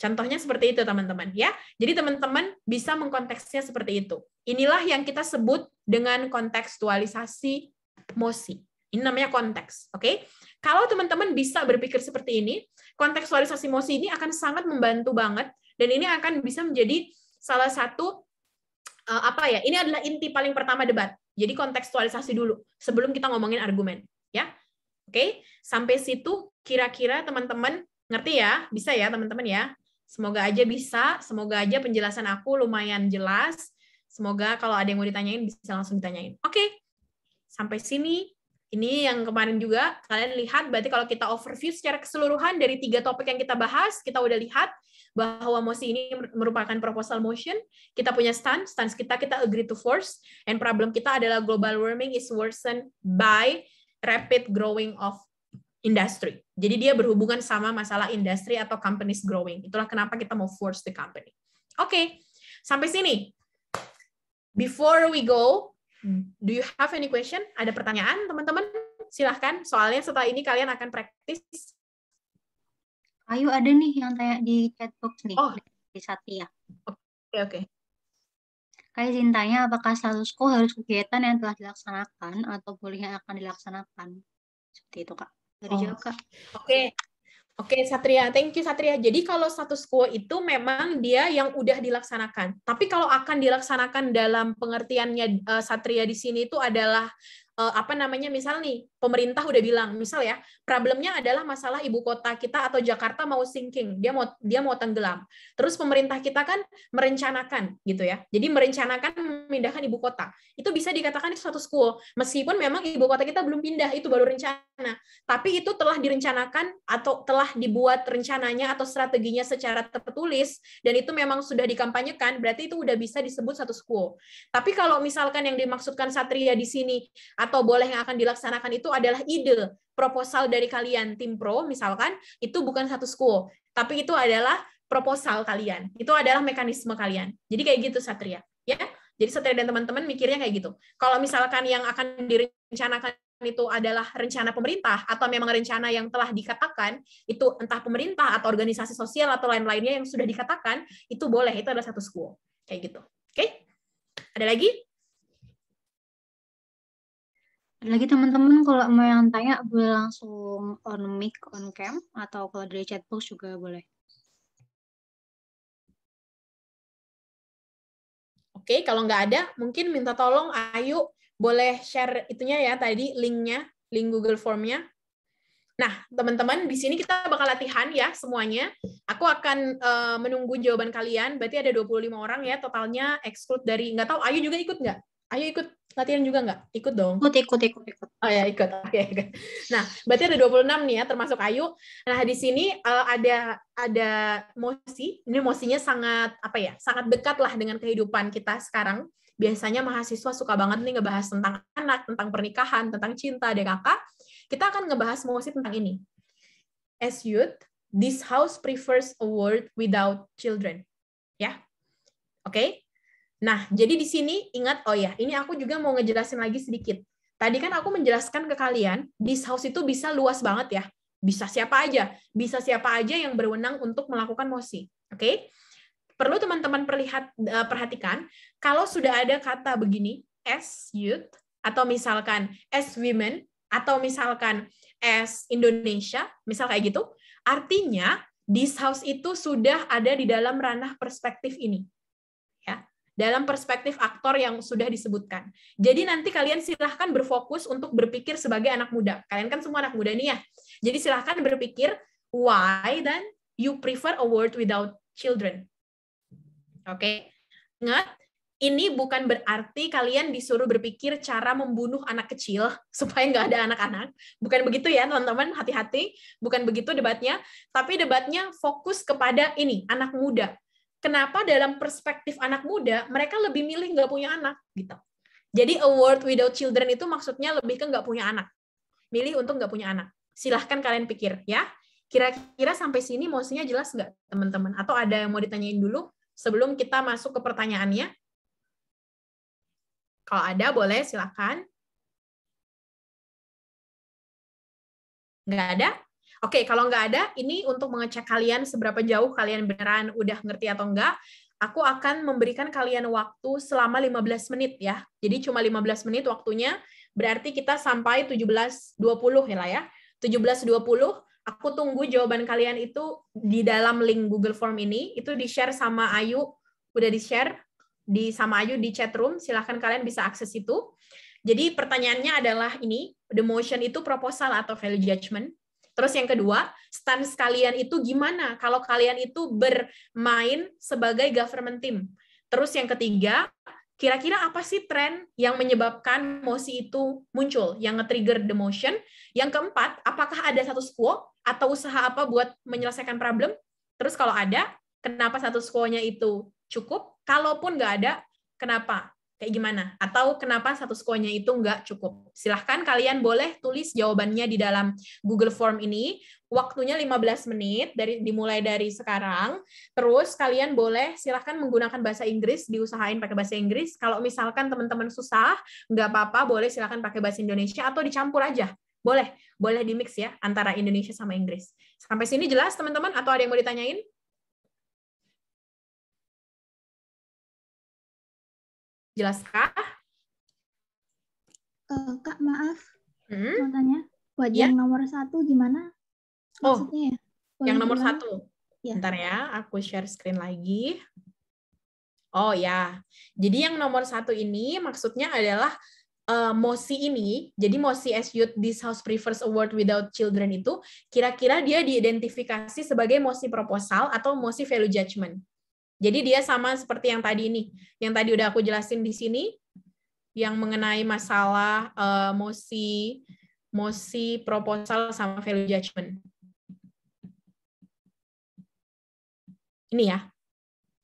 Contohnya seperti itu teman-teman ya. Jadi teman-teman bisa mengkonteksnya seperti itu. Inilah yang kita sebut dengan kontekstualisasi mosi. Ini namanya konteks, oke? Okay? Kalau teman-teman bisa berpikir seperti ini, kontekstualisasi mosi ini akan sangat membantu banget dan ini akan bisa menjadi salah satu uh, apa ya? Ini adalah inti paling pertama debat. Jadi kontekstualisasi dulu sebelum kita ngomongin argumen, ya. Oke, sampai situ kira-kira teman-teman ngerti ya? Bisa ya teman-teman ya? Semoga aja bisa, semoga aja penjelasan aku lumayan jelas. Semoga kalau ada yang mau ditanyain bisa langsung ditanyain. Oke. Sampai sini ini yang kemarin juga kalian lihat berarti kalau kita overview secara keseluruhan dari tiga topik yang kita bahas, kita udah lihat bahwa mosi ini merupakan proposal motion. Kita punya stance, stance kita kita agree to force, and problem kita adalah global warming is worsened by rapid growing of industry. Jadi dia berhubungan sama masalah industri atau companies growing. Itulah kenapa kita mau force the company. Oke, okay. sampai sini. Before we go, do you have any question? Ada pertanyaan, teman-teman? Silahkan. Soalnya setelah ini kalian akan praktis Ayo ada nih yang tanya di chat box nih oh. di Satya. Oke okay, oke. Okay. Kayak Zintanya, apakah status quo harus kegiatan yang telah dilaksanakan atau boleh yang akan dilaksanakan? Seperti itu kak. Dari oh. jawab kak. Oke. Okay. Oke, okay, Satria. Thank you, Satria. Jadi kalau status quo itu memang dia yang udah dilaksanakan. Tapi kalau akan dilaksanakan dalam pengertiannya uh, Satria di sini itu adalah uh, apa namanya misal nih pemerintah udah bilang misal ya problemnya adalah masalah ibu kota kita atau Jakarta mau sinking dia mau dia mau tenggelam. Terus pemerintah kita kan merencanakan gitu ya. Jadi merencanakan memindahkan ibu kota. Itu bisa dikatakan itu status quo meskipun memang ibu kota kita belum pindah itu baru rencana. Tapi itu telah direncanakan atau telah dibuat rencananya atau strateginya secara tertulis dan itu memang sudah dikampanyekan berarti itu udah bisa disebut status quo tapi kalau misalkan yang dimaksudkan Satria di sini atau boleh yang akan dilaksanakan itu adalah ide proposal dari kalian tim pro misalkan itu bukan status quo tapi itu adalah proposal kalian itu adalah mekanisme kalian. Jadi kayak gitu Satria ya. Jadi Satria dan teman-teman mikirnya kayak gitu. Kalau misalkan yang akan direncanakan itu adalah rencana pemerintah atau memang rencana yang telah dikatakan itu entah pemerintah atau organisasi sosial atau lain-lainnya yang sudah dikatakan itu boleh itu adalah status quo kayak gitu. Oke? Ada lagi Ada lagi teman-teman kalau mau yang tanya boleh langsung on mic, on cam, atau kalau dari chat box juga boleh. Oke, kalau nggak ada, mungkin minta tolong Ayu boleh share itunya ya tadi linknya, link Google Form-nya. Nah, teman-teman, di sini kita bakal latihan ya semuanya. Aku akan uh, menunggu jawaban kalian. Berarti ada 25 orang ya totalnya exclude dari nggak tahu Ayu juga ikut nggak? Ayu ikut latihan juga nggak? Ikut dong. Ikut, ikut, ikut, ikut. Oh ya, ikut. Oke, okay, Nah, berarti ada 26 nih ya termasuk Ayu. Nah, di sini uh, ada ada mosi. Ini mosinya sangat apa ya? Sangat dekat lah dengan kehidupan kita sekarang. Biasanya mahasiswa suka banget nih ngebahas tentang anak, tentang pernikahan, tentang cinta, kakak kita akan ngebahas mosi tentang ini. As youth, this house prefers a world without children. Ya. Oke? Okay? Nah, jadi di sini ingat oh ya, ini aku juga mau ngejelasin lagi sedikit. Tadi kan aku menjelaskan ke kalian, this house itu bisa luas banget ya. Bisa siapa aja, bisa siapa aja yang berwenang untuk melakukan mosi. Oke? Okay? Perlu teman-teman perlihat eh, perhatikan kalau sudah ada kata begini as youth atau misalkan as women atau misalkan as Indonesia, misal kayak gitu, artinya this house itu sudah ada di dalam ranah perspektif ini. Dalam perspektif aktor yang sudah disebutkan. Jadi nanti kalian silahkan berfokus untuk berpikir sebagai anak muda. Kalian kan semua anak muda nih ya. Jadi silahkan berpikir why then you prefer a world without children. Oke. Okay? Ingat, ini bukan berarti kalian disuruh berpikir cara membunuh anak kecil <laughs> supaya nggak ada anak-anak. Bukan begitu ya, teman-teman. Hati-hati. Bukan begitu debatnya. Tapi debatnya fokus kepada ini, anak muda. Kenapa dalam perspektif anak muda, mereka lebih milih nggak punya anak? gitu. Jadi a world without children itu maksudnya lebih ke nggak punya anak. Milih untuk nggak punya anak. Silahkan kalian pikir ya. Kira-kira sampai sini maksudnya jelas nggak, teman-teman? Atau ada yang mau ditanyain dulu sebelum kita masuk ke pertanyaannya? Kalau ada, boleh silakan. Nggak ada? Oke, kalau nggak ada, ini untuk mengecek kalian seberapa jauh kalian beneran udah ngerti atau enggak, aku akan memberikan kalian waktu selama 15 menit ya. Jadi cuma 15 menit waktunya, berarti kita sampai 17.20 ya lah ya. 17.20, aku tunggu jawaban kalian itu di dalam link Google Form ini, itu di-share sama Ayu, udah di-share, di sama Ayu di chat room, silahkan kalian bisa akses itu. Jadi pertanyaannya adalah ini, the motion itu proposal atau value judgment. Terus yang kedua, stance kalian itu gimana kalau kalian itu bermain sebagai government team. Terus yang ketiga, kira-kira apa sih tren yang menyebabkan mosi itu muncul, yang nge-trigger the motion? Yang keempat, apakah ada status quo atau usaha apa buat menyelesaikan problem? Terus kalau ada, kenapa status quo-nya itu cukup? Kalaupun nggak ada, kenapa? Kayak gimana? Atau kenapa status quo-nya itu nggak cukup? Silahkan kalian boleh tulis jawabannya di dalam Google Form ini. Waktunya 15 menit, dari dimulai dari sekarang. Terus kalian boleh silahkan menggunakan bahasa Inggris, diusahain pakai bahasa Inggris. Kalau misalkan teman-teman susah, nggak apa-apa, boleh silahkan pakai bahasa Indonesia atau dicampur aja. Boleh, boleh di mix ya, antara Indonesia sama Inggris. Sampai sini jelas teman-teman? Atau ada yang mau ditanyain? Jelaskah? Uh, Kak, maaf. Hmm? Mau tanya. Buat ya? yang nomor satu gimana? Oh, ya? yang nomor gimana? satu. Ya. Bentar ya, aku share screen lagi. Oh ya, jadi yang nomor satu ini maksudnya adalah uh, mosi ini, jadi mosi as youth this house prefers a world without children itu, kira-kira dia diidentifikasi sebagai mosi proposal atau mosi value judgment. Jadi dia sama seperti yang tadi ini, yang tadi udah aku jelasin di sini, yang mengenai masalah uh, mosi, mosi proposal sama value judgment. Ini ya.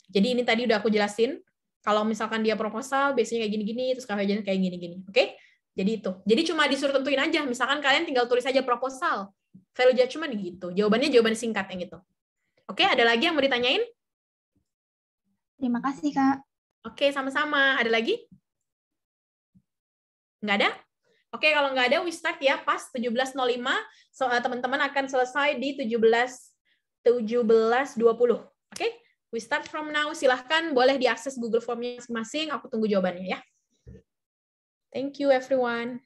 Jadi ini tadi udah aku jelasin. Kalau misalkan dia proposal, biasanya kayak gini-gini, terus value judgment kayak gini-gini. Oke? Jadi itu. Jadi cuma disuruh tentuin aja. Misalkan kalian tinggal tulis aja proposal, value judgment gitu. Jawabannya jawaban singkat yang gitu. Oke, ada lagi yang mau ditanyain? Terima kasih, Kak. Oke, sama-sama. Ada lagi? Nggak ada? Oke, kalau nggak ada, we start ya. Pas 17.05, so, uh, teman-teman akan selesai di 17 17.20. Oke, we start from now. Silahkan boleh diakses Google Form-nya masing-masing. Aku tunggu jawabannya ya. Thank you, everyone.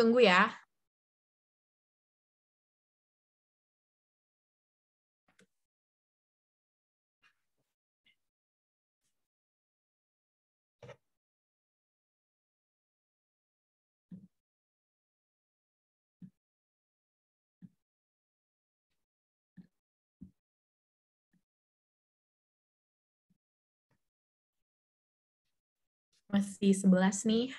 Tunggu ya. Masih 11 nih.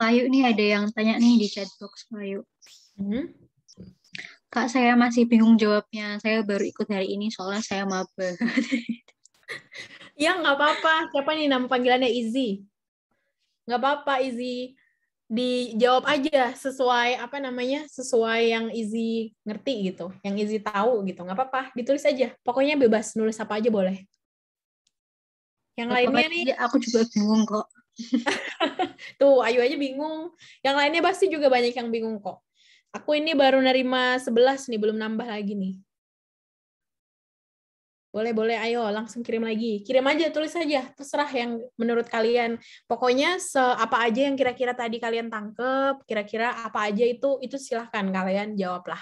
Kayu nih ada yang tanya nih di chat box Kayu. Hmm. Kak, saya masih bingung jawabnya. Saya baru ikut hari ini soalnya saya maba. <laughs> Ya, nggak apa-apa. Siapa nih nama panggilannya Izzy? Nggak apa-apa, Izzy. Dijawab aja sesuai apa namanya, sesuai yang Izzy ngerti gitu, yang Izzy tahu gitu. Nggak apa-apa, ditulis aja. Pokoknya bebas, nulis apa aja boleh. Yang lainnya nih, Pokoknya aku juga bingung kok. <laughs> tuh Ayu aja bingung. Yang lainnya pasti juga banyak yang bingung kok. Aku ini baru nerima 11 nih, belum nambah lagi nih. Boleh, boleh. Ayo, langsung kirim lagi. Kirim aja, tulis aja. Terserah yang menurut kalian. Pokoknya apa aja yang kira-kira tadi kalian tangkep, kira-kira apa aja itu, itu silahkan kalian jawablah.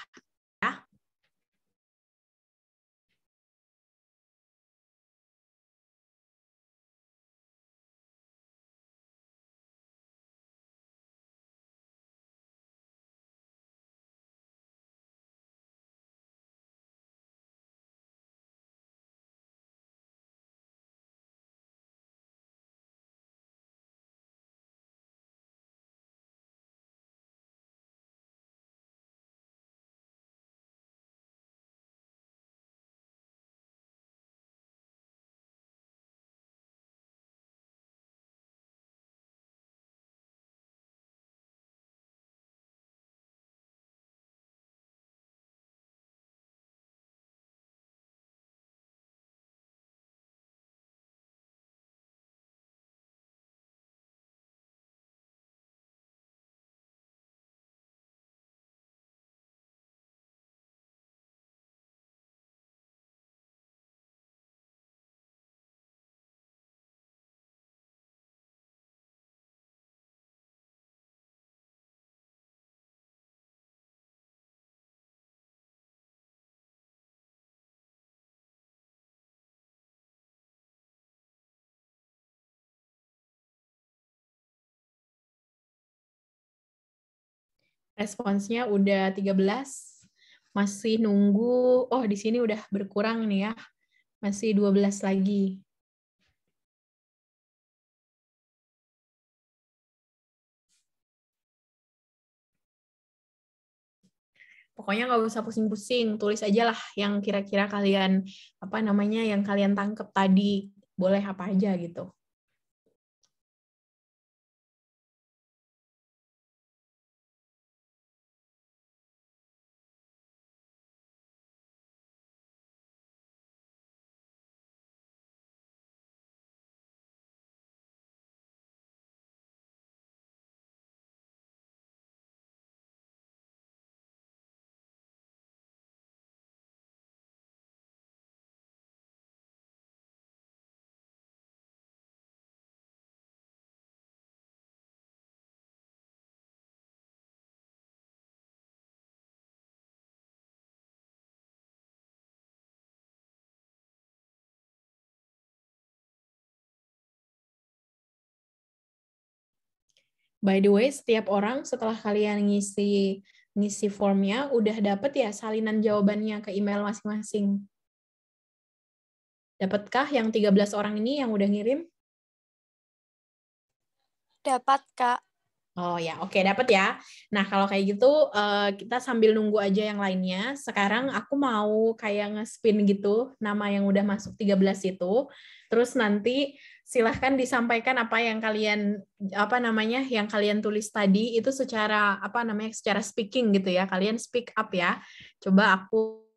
Responsnya udah 13. Masih nunggu, oh di sini udah berkurang nih ya. Masih 12 lagi. Pokoknya nggak usah pusing-pusing, tulis aja lah yang kira-kira kalian, apa namanya, yang kalian tangkep tadi. Boleh apa aja gitu. By the way, setiap orang setelah kalian ngisi ngisi formnya udah dapet ya salinan jawabannya ke email masing-masing. Dapatkah yang 13 orang ini yang udah ngirim? Dapat, Kak. Oh ya, oke dapat ya. Nah kalau kayak gitu eh, kita sambil nunggu aja yang lainnya. Sekarang aku mau kayak nge-spin gitu nama yang udah masuk 13 itu. Terus nanti silahkan disampaikan apa yang kalian apa namanya yang kalian tulis tadi itu secara apa namanya secara speaking gitu ya. Kalian speak up ya. Coba aku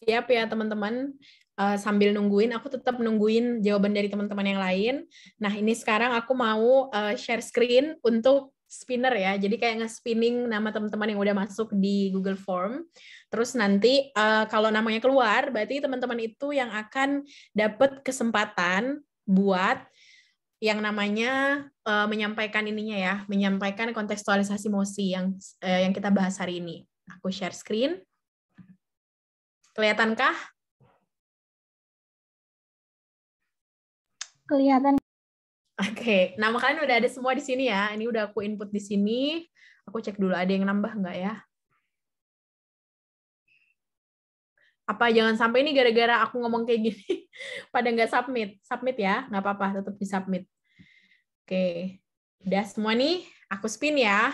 Siap ya teman-teman. Uh, sambil nungguin, aku tetap nungguin jawaban dari teman-teman yang lain. Nah ini sekarang aku mau uh, share screen untuk spinner ya. Jadi kayak nge-spinning nama teman-teman yang udah masuk di Google Form. Terus nanti uh, kalau namanya keluar, berarti teman-teman itu yang akan dapat kesempatan buat yang namanya uh, menyampaikan ininya ya, menyampaikan kontekstualisasi mosi yang uh, yang kita bahas hari ini. Aku share screen. Kelihatankah? Kelihatan. Oke, nama kalian udah ada semua di sini ya. Ini udah aku input di sini. Aku cek dulu ada yang nambah nggak ya? Apa jangan sampai ini gara-gara aku ngomong kayak gini <laughs> pada nggak submit. Submit ya, nggak apa-apa, tetap di submit. Oke, udah semua nih. Aku spin ya.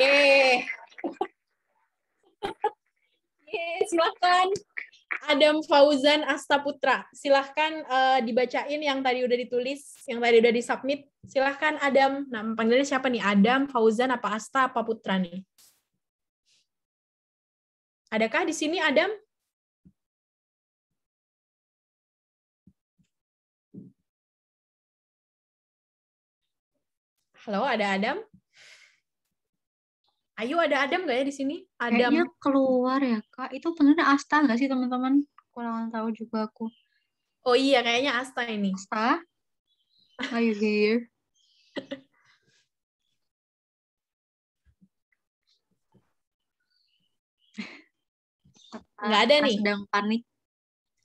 Yeay. Yeay, silakan. Adam Fauzan Astaputra. Silahkan uh, dibacain yang tadi udah ditulis, yang tadi udah disubmit. Silahkan Adam. Nah, panggilnya siapa nih? Adam, Fauzan, apa Asta, apa Putra nih? Adakah di sini Adam? Halo, ada Adam? Ayo ada Adam nggak ya di sini? Adam. Kayaknya keluar ya kak. Itu benernya Asta nggak sih teman-teman? Kurang tahu juga aku. Oh iya kayaknya Asta ini. Asta? Are you here? Nggak ada nih. Sedang panik.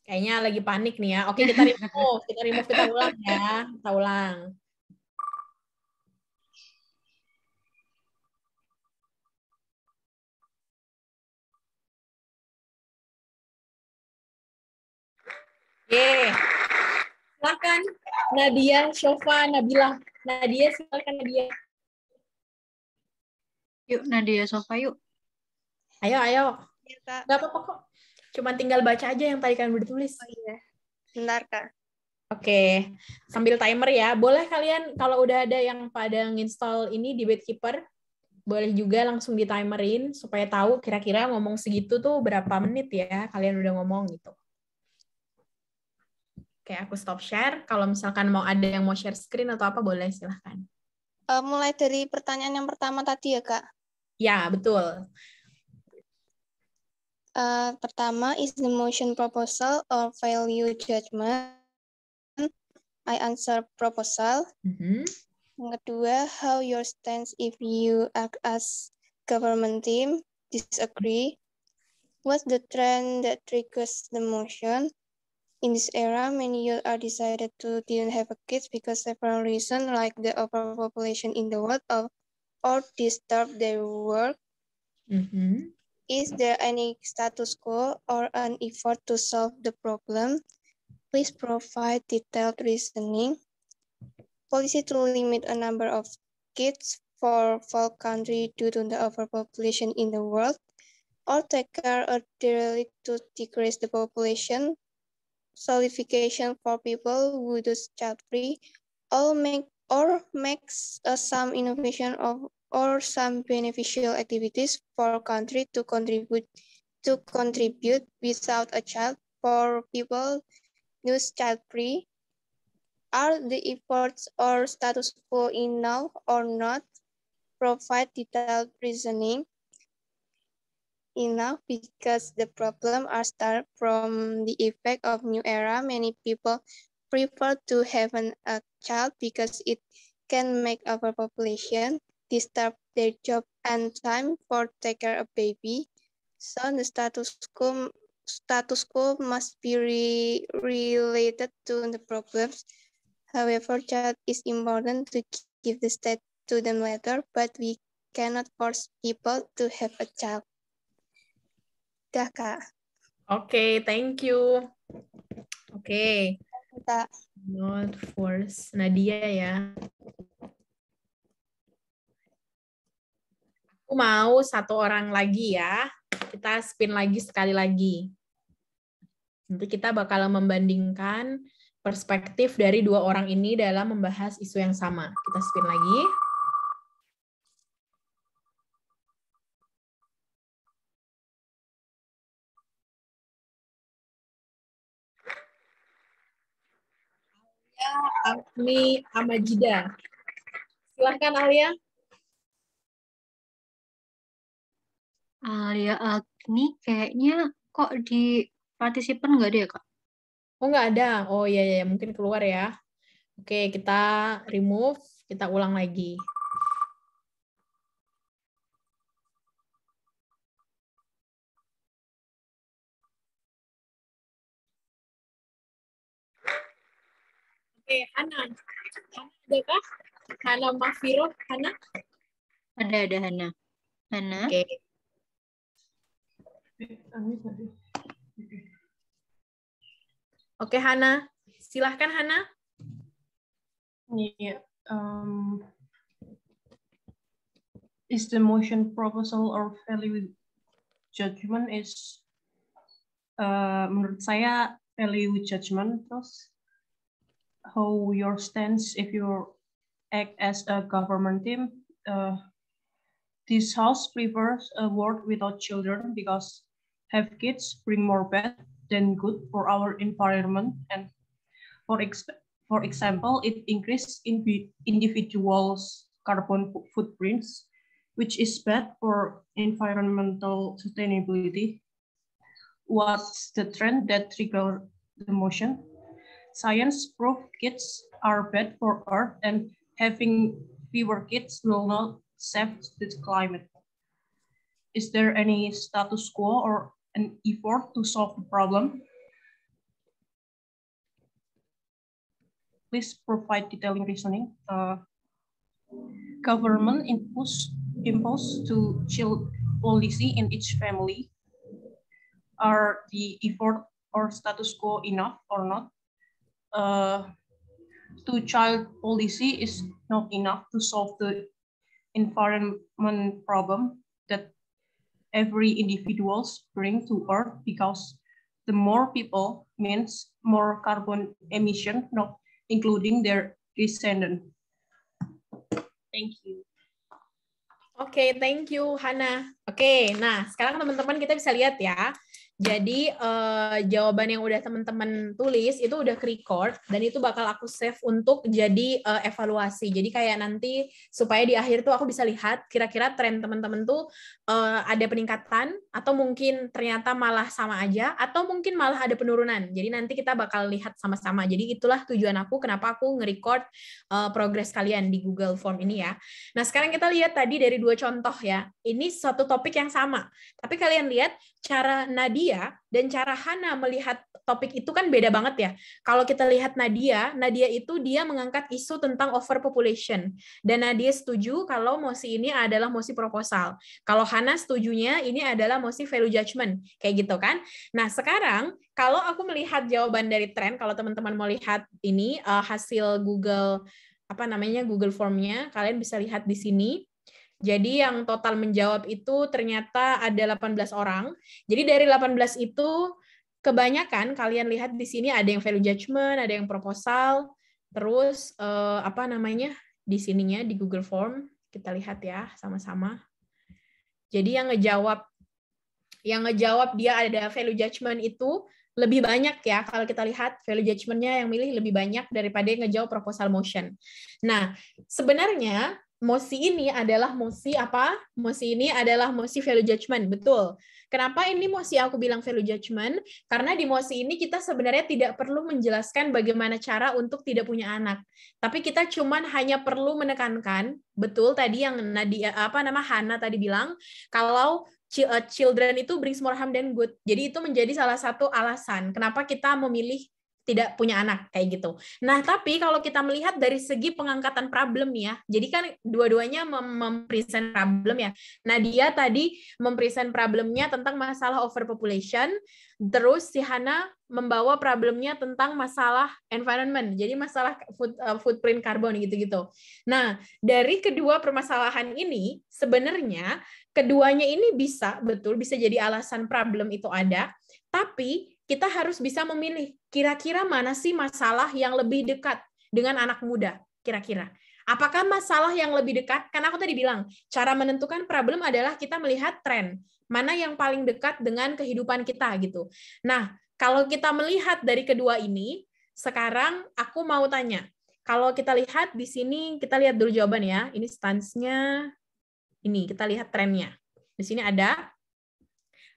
Kayaknya lagi panik nih ya. Oke kita remove, <laughs> kita remove kita ulang ya, kita ulang. Ye. Silakan Nadia, Shofa, Nabila. Nadia silakan Nadia. Yuk Nadia, Shofa yuk. Ayo, ayo. Ya, Kak. Gak apa-apa kok. Cuma tinggal baca aja yang tadi kalian udah tulis. Oh iya. Bentar, Kak. Oke, sambil timer ya. Boleh kalian kalau udah ada yang pada nginstall ini di Bedkeeper, boleh juga langsung di timerin supaya tahu kira-kira ngomong segitu tuh berapa menit ya kalian udah ngomong gitu. Oke, aku stop share. Kalau misalkan mau ada yang mau share screen atau apa, boleh silahkan. Uh, mulai dari pertanyaan yang pertama tadi ya, Kak? Ya, betul. Uh, pertama, is the motion proposal or value judgment? I answer proposal. Mm -hmm. Yang kedua, how your stance if you act as government team? Disagree. What's the trend that triggers the motion? In this era, many youth are decided to didn't have a kids because several reasons like the overpopulation in the world or, or disturb their work. Mm -hmm. Is there any status quo or an effort to solve the problem? Please provide detailed reasoning. Policy to limit a number of kids for full country due to the overpopulation in the world. or take care orderly to decrease the population, solidification for people who do child-free, or make or makes uh, some innovation of or some beneficial activities for country to contribute to contribute without a child for people who's child-free. Are the efforts or status quo enough or not? Provide detailed reasoning enough because the problem are start from the effect of new era. Many people prefer to have an, a child because it can make our population disturb their job and time for take care of baby. So the status quo status quo must be re related to the problems. However, child is important to give the state to them later, but we cannot force people to have a child. Dah, Kak. Oke, okay, thank you. Oke. Okay. Kak. Not force Nadia ya. Aku mau satu orang lagi ya. Kita spin lagi sekali lagi. Nanti kita bakal membandingkan perspektif dari dua orang ini dalam membahas isu yang sama. Kita spin lagi. Agni Amajida. Silahkan Alia. Alia Agni kayaknya kok di partisipan nggak ada ya, Kak? Oh, nggak ada. Oh, iya, iya. Mungkin keluar ya. Oke, kita remove. Kita ulang lagi. Oke, Hana. Hana ada kah? Hana Mafiro, Hana? Ada, ada Hana. Hana. Oke. Oke, Hana. Silahkan, Hana. Yeah. Um, is the motion proposal or value judgment is uh, menurut saya value judgment terus how your stance if you act as a government team uh, this house prefers a world without children because have kids bring more bad than good for our environment. And for ex for example it increases in individuals carbon footprints which is bad for environmental sustainability. What's the trend that trigger the motion science proof kids are bad for earth and having fewer kids will not save the climate is there any status quo or an effort to solve the problem. Please provide detailing reasoning. Uh, government impose, impose to child policy in each family. Are the effort or status quo enough or not? Uh, two child policy is not enough to solve the environment problem that every individuals bring to Earth because the more people means more carbon emission, not including their descendant. Thank you. Oke, okay, thank you Hana. Oke, okay, nah sekarang teman-teman kita bisa lihat ya jadi uh, jawaban yang udah teman-teman tulis itu udah ke record dan itu bakal aku save untuk jadi uh, evaluasi. Jadi kayak nanti supaya di akhir tuh aku bisa lihat kira-kira tren teman-teman tuh uh, ada peningkatan atau mungkin ternyata malah sama aja atau mungkin malah ada penurunan. Jadi nanti kita bakal lihat sama-sama. Jadi itulah tujuan aku kenapa aku nge-record uh, progres kalian di Google Form ini ya. Nah, sekarang kita lihat tadi dari dua contoh ya. Ini suatu topik yang sama. Tapi kalian lihat cara Nadia dan cara Hana melihat topik itu kan beda banget ya. Kalau kita lihat Nadia, Nadia itu dia mengangkat isu tentang overpopulation. Dan Nadia setuju kalau mosi ini adalah mosi proposal. Kalau Hana setujunya ini adalah mosi value judgment. Kayak gitu kan. Nah sekarang kalau aku melihat jawaban dari tren, kalau teman-teman mau lihat ini uh, hasil Google apa namanya Google Formnya, kalian bisa lihat di sini Jadi yang total menjawab itu ternyata ada 18 orang. Jadi dari 18 itu kebanyakan kalian lihat di sini ada yang value judgment, ada yang proposal, terus eh, apa namanya di sininya di Google Form kita lihat ya sama-sama. Jadi yang ngejawab yang ngejawab dia ada value judgment itu lebih banyak ya kalau kita lihat value judgment-nya yang milih lebih banyak daripada yang ngejawab proposal motion. Nah, sebenarnya mosi ini adalah mosi apa? Mosi ini adalah mosi value judgment, betul. Kenapa ini mosi aku bilang value judgment? Karena di mosi ini kita sebenarnya tidak perlu menjelaskan bagaimana cara untuk tidak punya anak. Tapi kita cuman hanya perlu menekankan, betul tadi yang Nadia apa nama Hana tadi bilang, kalau uh, children itu brings more harm than good. Jadi itu menjadi salah satu alasan kenapa kita memilih tidak punya anak kayak gitu. Nah, tapi kalau kita melihat dari segi pengangkatan problem ya, jadi kan dua-duanya mem mempresent problem ya. Nah, dia tadi mempresent problemnya tentang masalah overpopulation, terus si Hana membawa problemnya tentang masalah environment, jadi masalah food, uh, footprint karbon gitu-gitu. Nah, dari kedua permasalahan ini sebenarnya keduanya ini bisa betul bisa jadi alasan problem itu ada, tapi kita harus bisa memilih kira-kira mana sih masalah yang lebih dekat dengan anak muda kira-kira. Apakah masalah yang lebih dekat? Karena aku tadi bilang, cara menentukan problem adalah kita melihat tren. Mana yang paling dekat dengan kehidupan kita gitu. Nah, kalau kita melihat dari kedua ini, sekarang aku mau tanya. Kalau kita lihat di sini, kita lihat dulu jawaban ya. Ini stance-nya ini kita lihat trennya. Di sini ada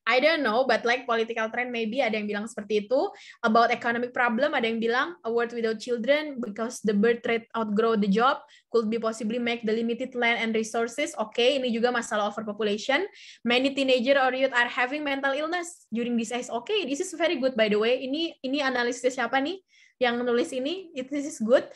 I don't know, but like political trend maybe ada yang bilang seperti itu. About economic problem ada yang bilang a world without children because the birth rate outgrow the job could be possibly make the limited land and resources. Oke, okay, ini juga masalah overpopulation. Many teenager or youth are having mental illness during this age. Oke, okay, this is very good by the way. Ini ini analisis siapa nih yang nulis ini? It, this is good.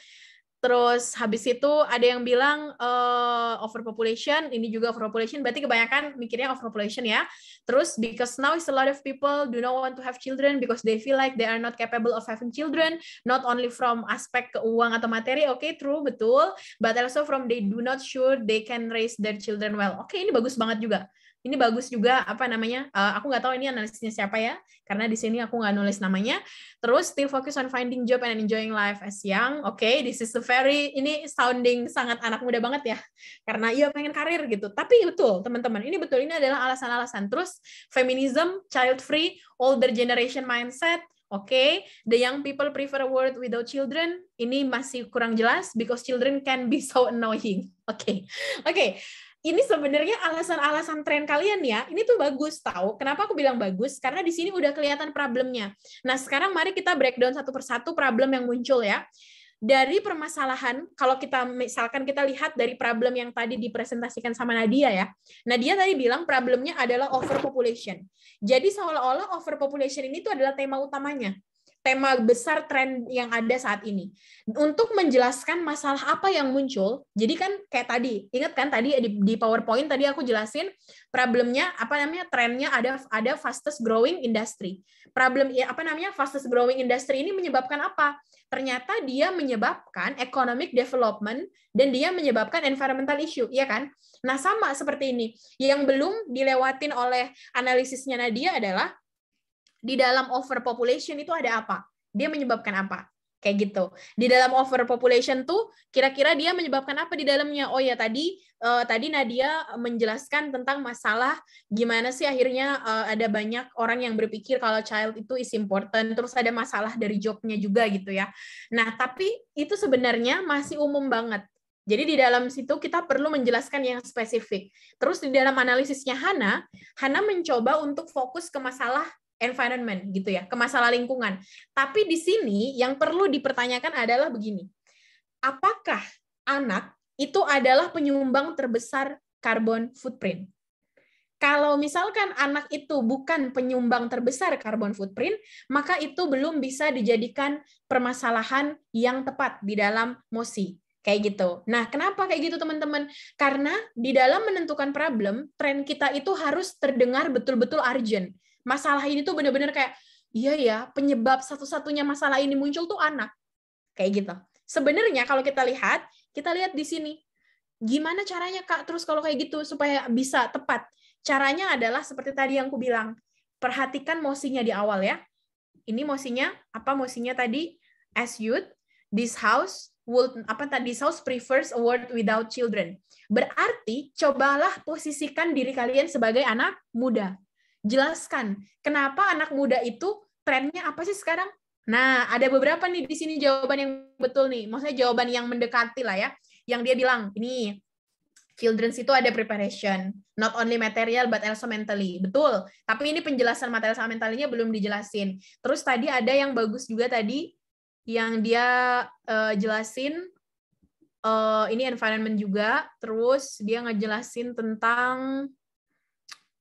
Terus habis itu ada yang bilang uh, overpopulation, ini juga overpopulation, berarti kebanyakan mikirnya overpopulation ya. Terus because now is a lot of people do not want to have children because they feel like they are not capable of having children, not only from aspek keuangan atau materi, oke okay, true betul, but also from they do not sure they can raise their children well. Oke okay, ini bagus banget juga ini bagus juga apa namanya uh, aku nggak tahu ini analisisnya siapa ya karena di sini aku nggak nulis namanya terus still focus on finding job and enjoying life as young oke okay, this is a very ini sounding sangat anak muda banget ya karena iya pengen karir gitu tapi betul teman-teman ini betul ini adalah alasan-alasan terus feminism child free older generation mindset Oke, okay. the young people prefer a world without children. Ini masih kurang jelas because children can be so annoying. Oke, okay. oke. Okay ini sebenarnya alasan-alasan tren kalian ya. Ini tuh bagus tahu. Kenapa aku bilang bagus? Karena di sini udah kelihatan problemnya. Nah, sekarang mari kita breakdown satu persatu problem yang muncul ya. Dari permasalahan, kalau kita misalkan kita lihat dari problem yang tadi dipresentasikan sama Nadia ya. Nadia tadi bilang problemnya adalah overpopulation. Jadi seolah-olah overpopulation ini tuh adalah tema utamanya tema besar tren yang ada saat ini. Untuk menjelaskan masalah apa yang muncul, jadi kan kayak tadi, ingat kan tadi di, di PowerPoint tadi aku jelasin problemnya apa namanya trennya ada ada fastest growing industry. Problem ya apa namanya fastest growing industry ini menyebabkan apa? Ternyata dia menyebabkan economic development dan dia menyebabkan environmental issue, iya kan? Nah, sama seperti ini. Yang belum dilewatin oleh analisisnya Nadia adalah di dalam overpopulation itu ada apa? Dia menyebabkan apa? Kayak gitu. Di dalam overpopulation tuh kira-kira dia menyebabkan apa di dalamnya? Oh ya tadi uh, tadi Nadia menjelaskan tentang masalah gimana sih akhirnya uh, ada banyak orang yang berpikir kalau child itu is important, terus ada masalah dari jobnya juga gitu ya. Nah, tapi itu sebenarnya masih umum banget. Jadi di dalam situ kita perlu menjelaskan yang spesifik. Terus di dalam analisisnya Hana, Hana mencoba untuk fokus ke masalah environment gitu ya, ke masalah lingkungan. Tapi di sini yang perlu dipertanyakan adalah begini. Apakah anak itu adalah penyumbang terbesar carbon footprint? Kalau misalkan anak itu bukan penyumbang terbesar carbon footprint, maka itu belum bisa dijadikan permasalahan yang tepat di dalam mosi kayak gitu. Nah, kenapa kayak gitu teman-teman? Karena di dalam menentukan problem, tren kita itu harus terdengar betul-betul urgent masalah ini tuh bener-bener kayak iya ya penyebab satu-satunya masalah ini muncul tuh anak kayak gitu sebenarnya kalau kita lihat kita lihat di sini Gimana caranya Kak? Terus kalau kayak gitu supaya bisa tepat. Caranya adalah seperti tadi yang aku bilang. Perhatikan mosinya di awal ya. Ini mosinya apa mosinya tadi? As youth, this house would apa tadi this house prefers a world without children. Berarti cobalah posisikan diri kalian sebagai anak muda. Jelaskan kenapa anak muda itu trennya apa sih sekarang? Nah, ada beberapa nih di sini jawaban yang betul nih. Maksudnya jawaban yang mendekati lah ya yang dia bilang ini children's itu ada preparation, not only material but also mentally. Betul. Tapi ini penjelasan material sama mentalnya belum dijelasin. Terus tadi ada yang bagus juga tadi yang dia uh, jelasin uh, ini environment juga. Terus dia ngejelasin tentang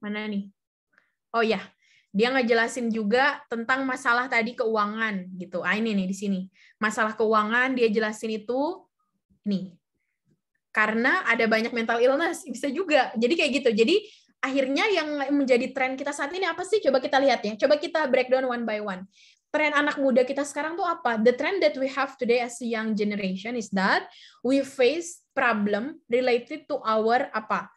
mana nih? Oh ya, dia ngejelasin juga tentang masalah tadi keuangan gitu. Ah ini nih di sini. Masalah keuangan dia jelasin itu nih. Karena ada banyak mental illness bisa juga. Jadi kayak gitu. Jadi akhirnya yang menjadi tren kita saat ini apa sih? Coba kita lihat ya. Coba kita breakdown one by one. Tren anak muda kita sekarang tuh apa? The trend that we have today as a young generation is that we face problem related to our apa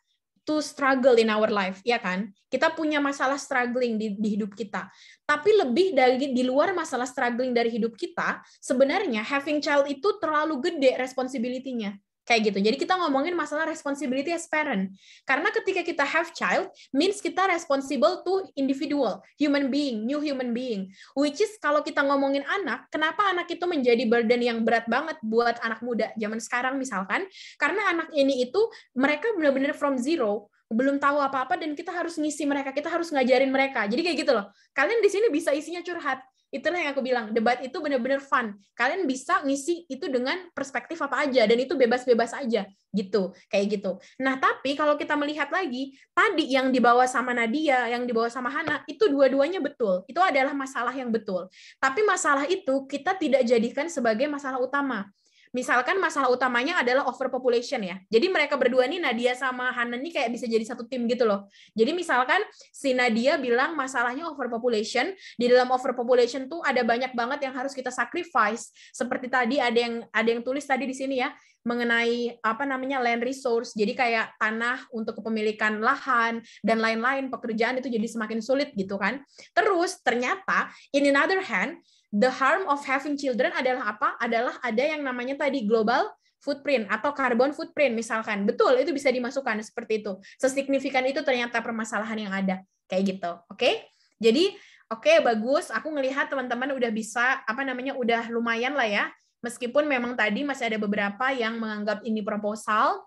to struggle in our life, ya kan? Kita punya masalah struggling di, di hidup kita. Tapi lebih dari di luar masalah struggling dari hidup kita, sebenarnya having child itu terlalu gede responsibility-nya kayak gitu. Jadi kita ngomongin masalah responsibility as parent. Karena ketika kita have child means kita responsible to individual, human being, new human being. Which is kalau kita ngomongin anak, kenapa anak itu menjadi burden yang berat banget buat anak muda zaman sekarang misalkan? Karena anak ini itu mereka benar-benar from zero belum tahu apa-apa dan kita harus ngisi mereka, kita harus ngajarin mereka. Jadi kayak gitu loh. Kalian di sini bisa isinya curhat itulah yang aku bilang debat itu benar-benar fun. Kalian bisa ngisi itu dengan perspektif apa aja dan itu bebas-bebas aja gitu kayak gitu. Nah tapi kalau kita melihat lagi tadi yang dibawa sama Nadia yang dibawa sama Hana itu dua-duanya betul. Itu adalah masalah yang betul. Tapi masalah itu kita tidak jadikan sebagai masalah utama misalkan masalah utamanya adalah overpopulation ya. Jadi mereka berdua nih Nadia sama Hanan nih kayak bisa jadi satu tim gitu loh. Jadi misalkan si Nadia bilang masalahnya overpopulation, di dalam overpopulation tuh ada banyak banget yang harus kita sacrifice. Seperti tadi ada yang ada yang tulis tadi di sini ya mengenai apa namanya land resource. Jadi kayak tanah untuk kepemilikan lahan dan lain-lain pekerjaan itu jadi semakin sulit gitu kan. Terus ternyata in another hand the harm of having children adalah apa? Adalah ada yang namanya tadi global footprint atau carbon footprint misalkan. Betul, itu bisa dimasukkan seperti itu. Sesignifikan itu ternyata permasalahan yang ada. Kayak gitu. Oke? Okay? Jadi, oke okay, bagus. Aku ngelihat teman-teman udah bisa apa namanya udah lumayan lah ya. Meskipun memang tadi masih ada beberapa yang menganggap ini proposal,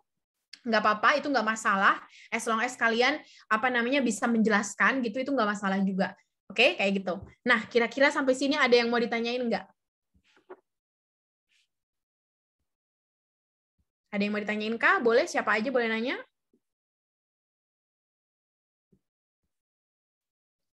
nggak apa-apa, itu nggak masalah. As long as kalian apa namanya bisa menjelaskan gitu, itu nggak masalah juga. Oke, kayak gitu. Nah, kira-kira sampai sini ada yang mau ditanyain nggak? Ada yang mau ditanyain kah? Boleh, siapa aja boleh nanya?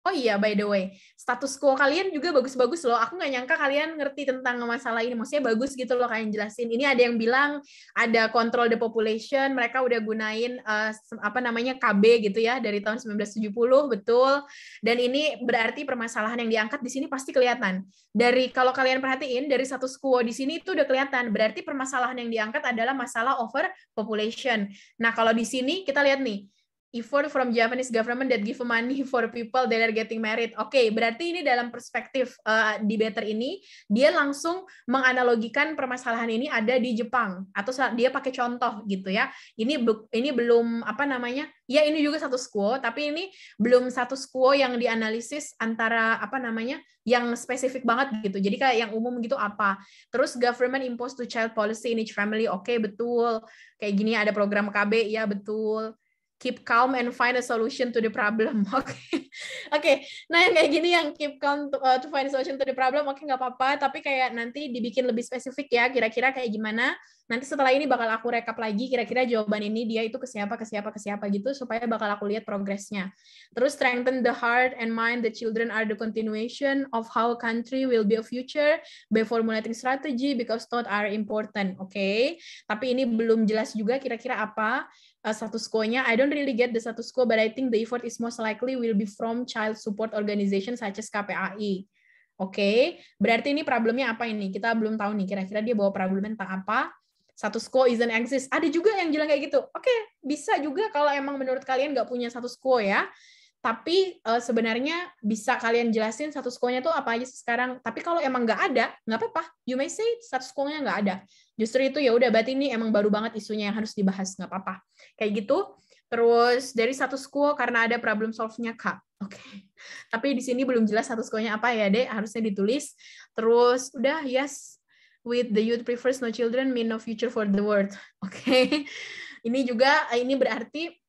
Oh iya, by the way, status quo kalian juga bagus-bagus loh. Aku nggak nyangka kalian ngerti tentang masalah ini. Maksudnya bagus gitu loh kalian jelasin. Ini ada yang bilang ada control the population. Mereka udah gunain uh, apa namanya KB gitu ya dari tahun 1970, betul. Dan ini berarti permasalahan yang diangkat di sini pasti kelihatan. Dari kalau kalian perhatiin dari status quo di sini itu udah kelihatan. Berarti permasalahan yang diangkat adalah masalah over population. Nah kalau di sini kita lihat nih effort from Japanese government that give money <laughs> for people that are getting married. Oke, okay, berarti ini dalam perspektif uh, debater ini dia langsung menganalogikan permasalahan ini ada di Jepang atau dia pakai contoh gitu ya. Ini ini belum apa namanya? Ya ini juga satu quo, tapi ini belum satu quo yang dianalisis antara apa namanya? yang spesifik banget gitu. Jadi kayak yang umum gitu apa. Terus government impose to child policy in each family. Oke, okay, betul. Kayak gini ada program KB, ya betul keep calm and find a solution to the problem. <laughs> Oke, okay. oke. Okay. Nah yang kayak gini yang keep calm to, uh, to find a solution to the problem, oke okay, nggak apa-apa. Tapi kayak nanti dibikin lebih spesifik ya. Kira-kira kayak gimana? Nanti setelah ini bakal aku rekap lagi. Kira-kira jawaban ini dia itu ke siapa, ke siapa, ke siapa gitu supaya bakal aku lihat progresnya. Terus strengthen the heart and mind. The children are the continuation of how country will be a future by formulating strategy because thought are important. Oke. Okay? Tapi ini belum jelas juga kira-kira apa uh, status quo-nya. I don't really get the status quo, but I think the effort is most likely will be from child support organization such as KPAI. Oke, okay. berarti ini problemnya apa ini? Kita belum tahu nih, kira-kira dia bawa problemnya tentang apa. status quo isn't exist. Ada juga yang bilang kayak gitu. Oke, okay, bisa juga kalau emang menurut kalian nggak punya status quo ya. Tapi uh, sebenarnya bisa kalian jelasin status quo-nya tuh apa aja sekarang. Tapi kalau emang nggak ada, nggak apa-apa. You may say status quo-nya nggak ada. Justru itu ya udah berarti ini emang baru banget isunya yang harus dibahas, nggak apa-apa. Kayak gitu. Terus dari status quo karena ada problem solve-nya Kak. Oke. Okay. Tapi di sini belum jelas status quo-nya apa ya, Dek. Harusnya ditulis. Terus udah yes, with the youth prefers no children mean no future for the world. Oke. Okay. Ini juga ini berarti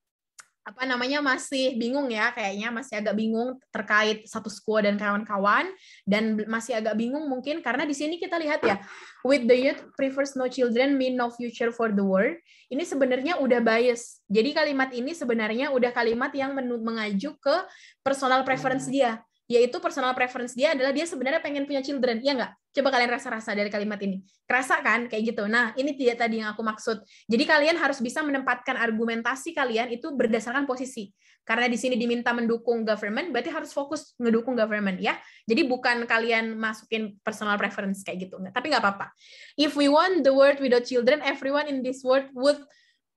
apa namanya masih bingung ya kayaknya masih agak bingung terkait status quo dan kawan-kawan dan masih agak bingung mungkin karena di sini kita lihat ya with the youth prefers no children mean no future for the world. Ini sebenarnya udah bias. Jadi kalimat ini sebenarnya udah kalimat yang mengajuk ke personal preference dia yaitu personal preference dia adalah dia sebenarnya pengen punya children, ya nggak? Coba kalian rasa-rasa dari kalimat ini. Kerasa kan kayak gitu. Nah, ini tidak tadi yang aku maksud. Jadi kalian harus bisa menempatkan argumentasi kalian itu berdasarkan posisi. Karena di sini diminta mendukung government, berarti harus fokus ngedukung government ya. Jadi bukan kalian masukin personal preference kayak gitu. Tapi nggak apa-apa. If we want the world without children, everyone in this world would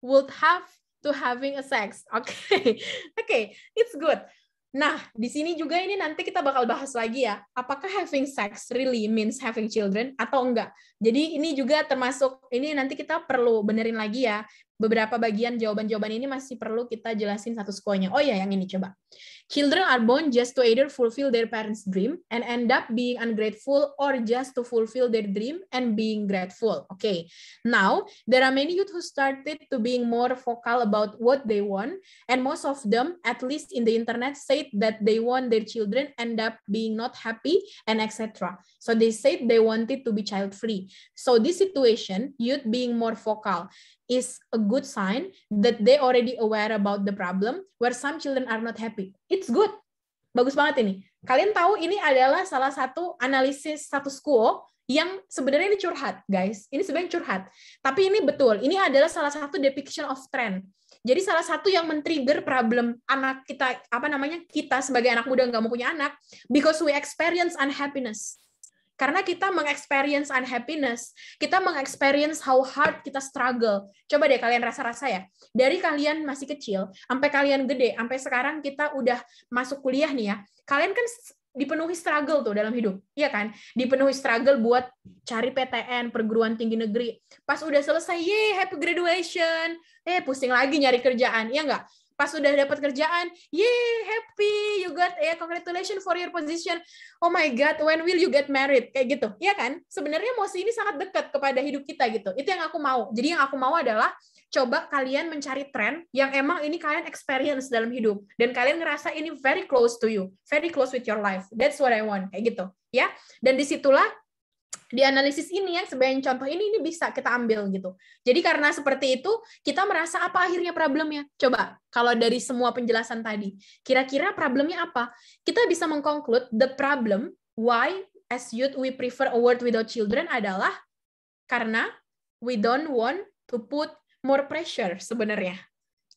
would have to having a sex. Oke. <laughs> Okay. Oke, okay. it's good. Nah, di sini juga ini nanti kita bakal bahas lagi ya, apakah having sex really means having children atau enggak. Jadi ini juga termasuk, ini nanti kita perlu benerin lagi ya, beberapa bagian jawaban-jawaban ini masih perlu kita jelasin satu quote Oh ya, yang ini coba. Children are born just to either fulfill their parents' dream and end up being ungrateful or just to fulfill their dream and being grateful. Okay. Now, there are many youth who started to being more vocal about what they want and most of them, at least in the internet, said that they want their children end up being not happy and etc. So they said they wanted to be child-free. So this situation, youth being more vocal, is a good sign that they already aware about the problem where some children are not happy. It's good. Bagus banget ini. Kalian tahu ini adalah salah satu analisis status quo yang sebenarnya ini curhat, guys. Ini sebenarnya curhat. Tapi ini betul. Ini adalah salah satu depiction of trend. Jadi salah satu yang men-trigger problem anak kita, apa namanya, kita sebagai anak muda nggak mau punya anak, because we experience unhappiness karena kita mengexperience unhappiness, kita mengexperience how hard kita struggle. Coba deh kalian rasa-rasa ya. Dari kalian masih kecil, sampai kalian gede, sampai sekarang kita udah masuk kuliah nih ya. Kalian kan dipenuhi struggle tuh dalam hidup, iya kan? Dipenuhi struggle buat cari PTN, perguruan tinggi negeri. Pas udah selesai, ye happy graduation. Eh, pusing lagi nyari kerjaan, iya nggak? Pas sudah dapat kerjaan, yay, happy, you got, ya, yeah, congratulations for your position. Oh my God, when will you get married? Kayak gitu, ya kan? Sebenarnya emosi ini sangat dekat kepada hidup kita gitu. Itu yang aku mau. Jadi yang aku mau adalah coba kalian mencari tren yang emang ini kalian experience dalam hidup dan kalian ngerasa ini very close to you, very close with your life. That's what I want, kayak gitu, ya. Dan di situlah di analisis ini yang sebagai contoh ini ini bisa kita ambil gitu. Jadi karena seperti itu kita merasa apa akhirnya problemnya? Coba kalau dari semua penjelasan tadi, kira-kira problemnya apa? Kita bisa mengkonklud the problem why as youth we prefer a world without children adalah karena we don't want to put more pressure sebenarnya.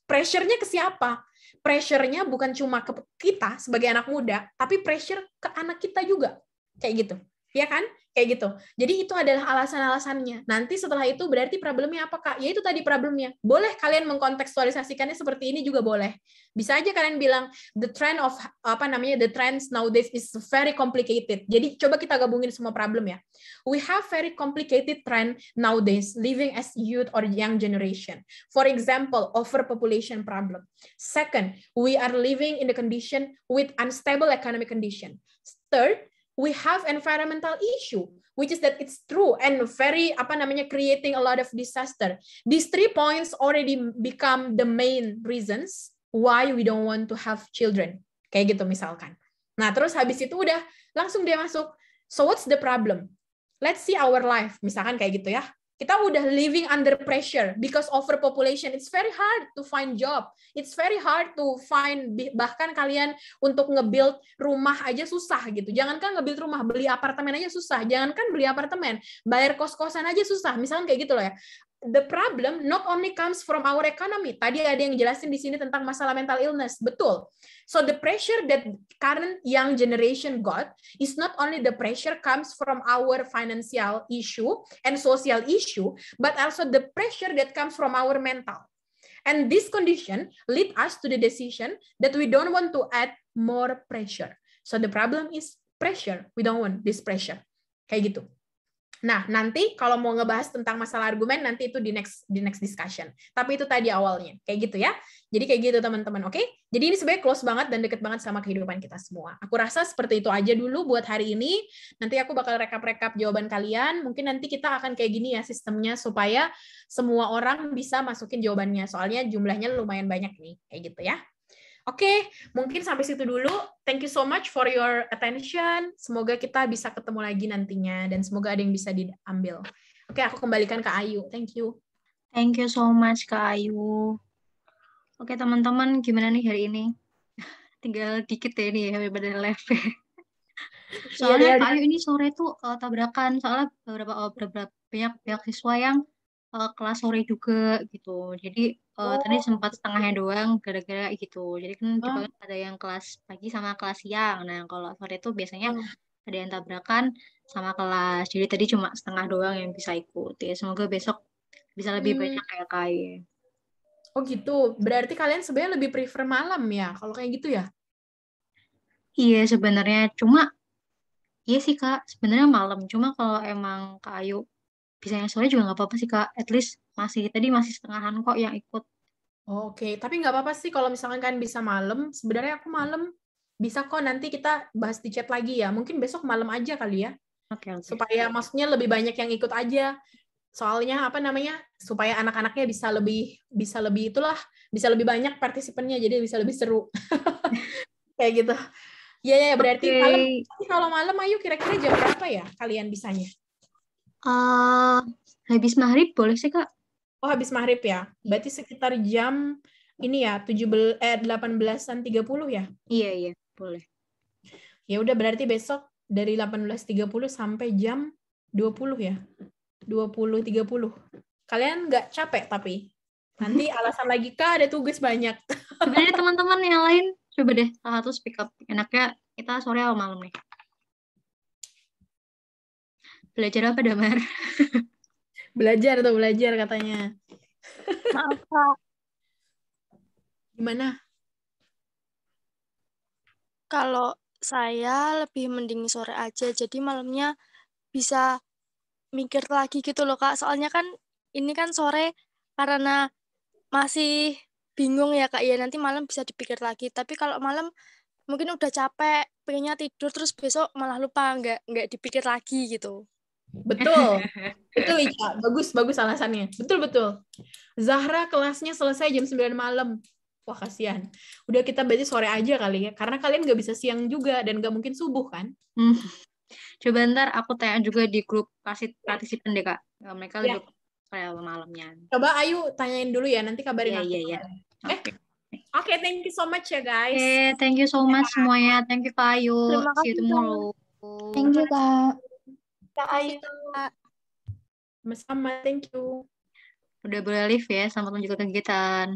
Pressure-nya ke siapa? Pressure-nya bukan cuma ke kita sebagai anak muda, tapi pressure ke anak kita juga. Kayak gitu. Ya kan? kayak gitu. Jadi itu adalah alasan-alasannya. Nanti setelah itu berarti problemnya apa kak? Ya itu tadi problemnya. Boleh kalian mengkontekstualisasikannya seperti ini juga boleh. Bisa aja kalian bilang the trend of apa namanya the trends nowadays is very complicated. Jadi coba kita gabungin semua problem ya. We have very complicated trend nowadays living as youth or young generation. For example, overpopulation problem. Second, we are living in the condition with unstable economic condition. Third, we have environmental issue which is that it's true and very apa namanya creating a lot of disaster. These three points already become the main reasons why we don't want to have children. Kayak gitu misalkan. Nah terus habis itu udah langsung dia masuk. So what's the problem? Let's see our life. Misalkan kayak gitu ya kita udah living under pressure because overpopulation. It's very hard to find job. It's very hard to find bahkan kalian untuk nge-build rumah aja susah gitu. Jangankan nge-build rumah, beli apartemen aja susah. Jangankan beli apartemen, bayar kos-kosan aja susah. Misalnya kayak gitu loh ya. The problem not only comes from our economy. Tadi ada yang jelasin di sini tentang masalah mental illness. Betul. So the pressure that current young generation got is not only the pressure comes from our financial issue and social issue, but also the pressure that comes from our mental. And this condition lead us to the decision that we don't want to add more pressure. So the problem is pressure. We don't want this pressure. Kayak gitu. Nah, nanti kalau mau ngebahas tentang masalah argumen nanti itu di next di next discussion. Tapi itu tadi awalnya. Kayak gitu ya. Jadi kayak gitu teman-teman, oke? Jadi ini sebenarnya close banget dan deket banget sama kehidupan kita semua. Aku rasa seperti itu aja dulu buat hari ini. Nanti aku bakal rekap-rekap jawaban kalian. Mungkin nanti kita akan kayak gini ya sistemnya supaya semua orang bisa masukin jawabannya. Soalnya jumlahnya lumayan banyak nih. Kayak gitu ya. Oke, mungkin sampai situ dulu. Thank you so much for your attention. Semoga kita bisa ketemu lagi nantinya dan semoga ada yang bisa diambil. Oke, aku kembalikan ke Ayu. Thank you. Thank you so much Kak Ayu. Oke teman-teman, gimana nih hari ini? <laughs> Tinggal dikit ya nih sampai pada live. Soalnya Kak Ayu ini sore tuh uh, tabrakan, soalnya beberapa, uh, beberapa banyak pihak siswa yang uh, kelas sore juga gitu. Jadi uh, tadi Oh. sempat setengahnya doang gara-gara gitu. Jadi kan kita Oh. kan ada yang kelas pagi sama kelas siang. Nah, kalau sore itu biasanya Oh. ada yang tabrakan sama kelas. Jadi tadi cuma setengah doang yang bisa ikut. Ya, semoga besok bisa lebih Hmm. banyak kayak Kai. Oh gitu. Berarti kalian sebenarnya lebih prefer malam ya? Kalau kayak gitu ya? Iya, sebenarnya cuma iya sih Kak, sebenarnya malam. Cuma kalau emang Kak Ayu bisa yang sore juga nggak apa-apa sih Kak. At least masih tadi masih setengahan kok yang ikut. Oke, tapi nggak apa-apa sih kalau misalkan kalian bisa malam. Sebenarnya aku malam bisa kok nanti kita bahas di chat lagi ya. Mungkin besok malam aja kali ya. Oke, oke. Supaya maksudnya lebih banyak yang ikut aja. Soalnya apa namanya? Supaya anak-anaknya bisa lebih bisa lebih itulah, bisa lebih banyak partisipannya jadi bisa lebih seru. <laughs> Kayak gitu. Iya ya, berarti Oke. malam tapi kalau malam ayo kira-kira jam berapa ya kalian bisanya? Eh, habis maghrib boleh sih Kak? Oh, habis maghrib ya. Berarti sekitar jam ini ya, 17 eh 18-an 30 ya. Iya, iya, boleh. Ya udah berarti besok dari 18.30 sampai jam 20 ya. 20.30. Kalian nggak capek tapi? Nanti <laughs> alasan lagi kak ada tugas banyak. <laughs> Sebenarnya teman-teman yang lain coba deh salah satu speak up. Enaknya kita sore atau malam nih? Belajar apa Damar? <laughs> Belajar tuh belajar katanya. Maaf, <laughs> Kak. Gimana? Kalau saya lebih mending sore aja, jadi malamnya bisa mikir lagi gitu loh, Kak. Soalnya kan ini kan sore karena masih bingung ya, Kak. Ya nanti malam bisa dipikir lagi. Tapi kalau malam mungkin udah capek, pengennya tidur terus besok malah lupa nggak nggak dipikir lagi gitu. Betul. <laughs> Betul Ica. Bagus bagus alasannya. Betul betul. Zahra kelasnya selesai jam 9 malam. Wah kasihan. Udah kita berarti sore aja kali ya. Karena kalian nggak bisa siang juga dan nggak mungkin subuh kan? Hmm. Coba ntar aku tanya juga di grup kasih partisipan deh Kak. Ya, Mereka Ya. lebih kayak malamnya. Coba Ayu tanyain dulu ya. Nanti kabarin Iya, aku. iya, iya. Oke. Oke, thank you so much ya guys. Oke, thank you so much semuanya. Thank you Kak Ayu. Terima See you tomorrow. Thank you, Kak. Kak Ayu. Sama-sama, thank you. Udah boleh live ya, selamat lanjutkan kegiatan.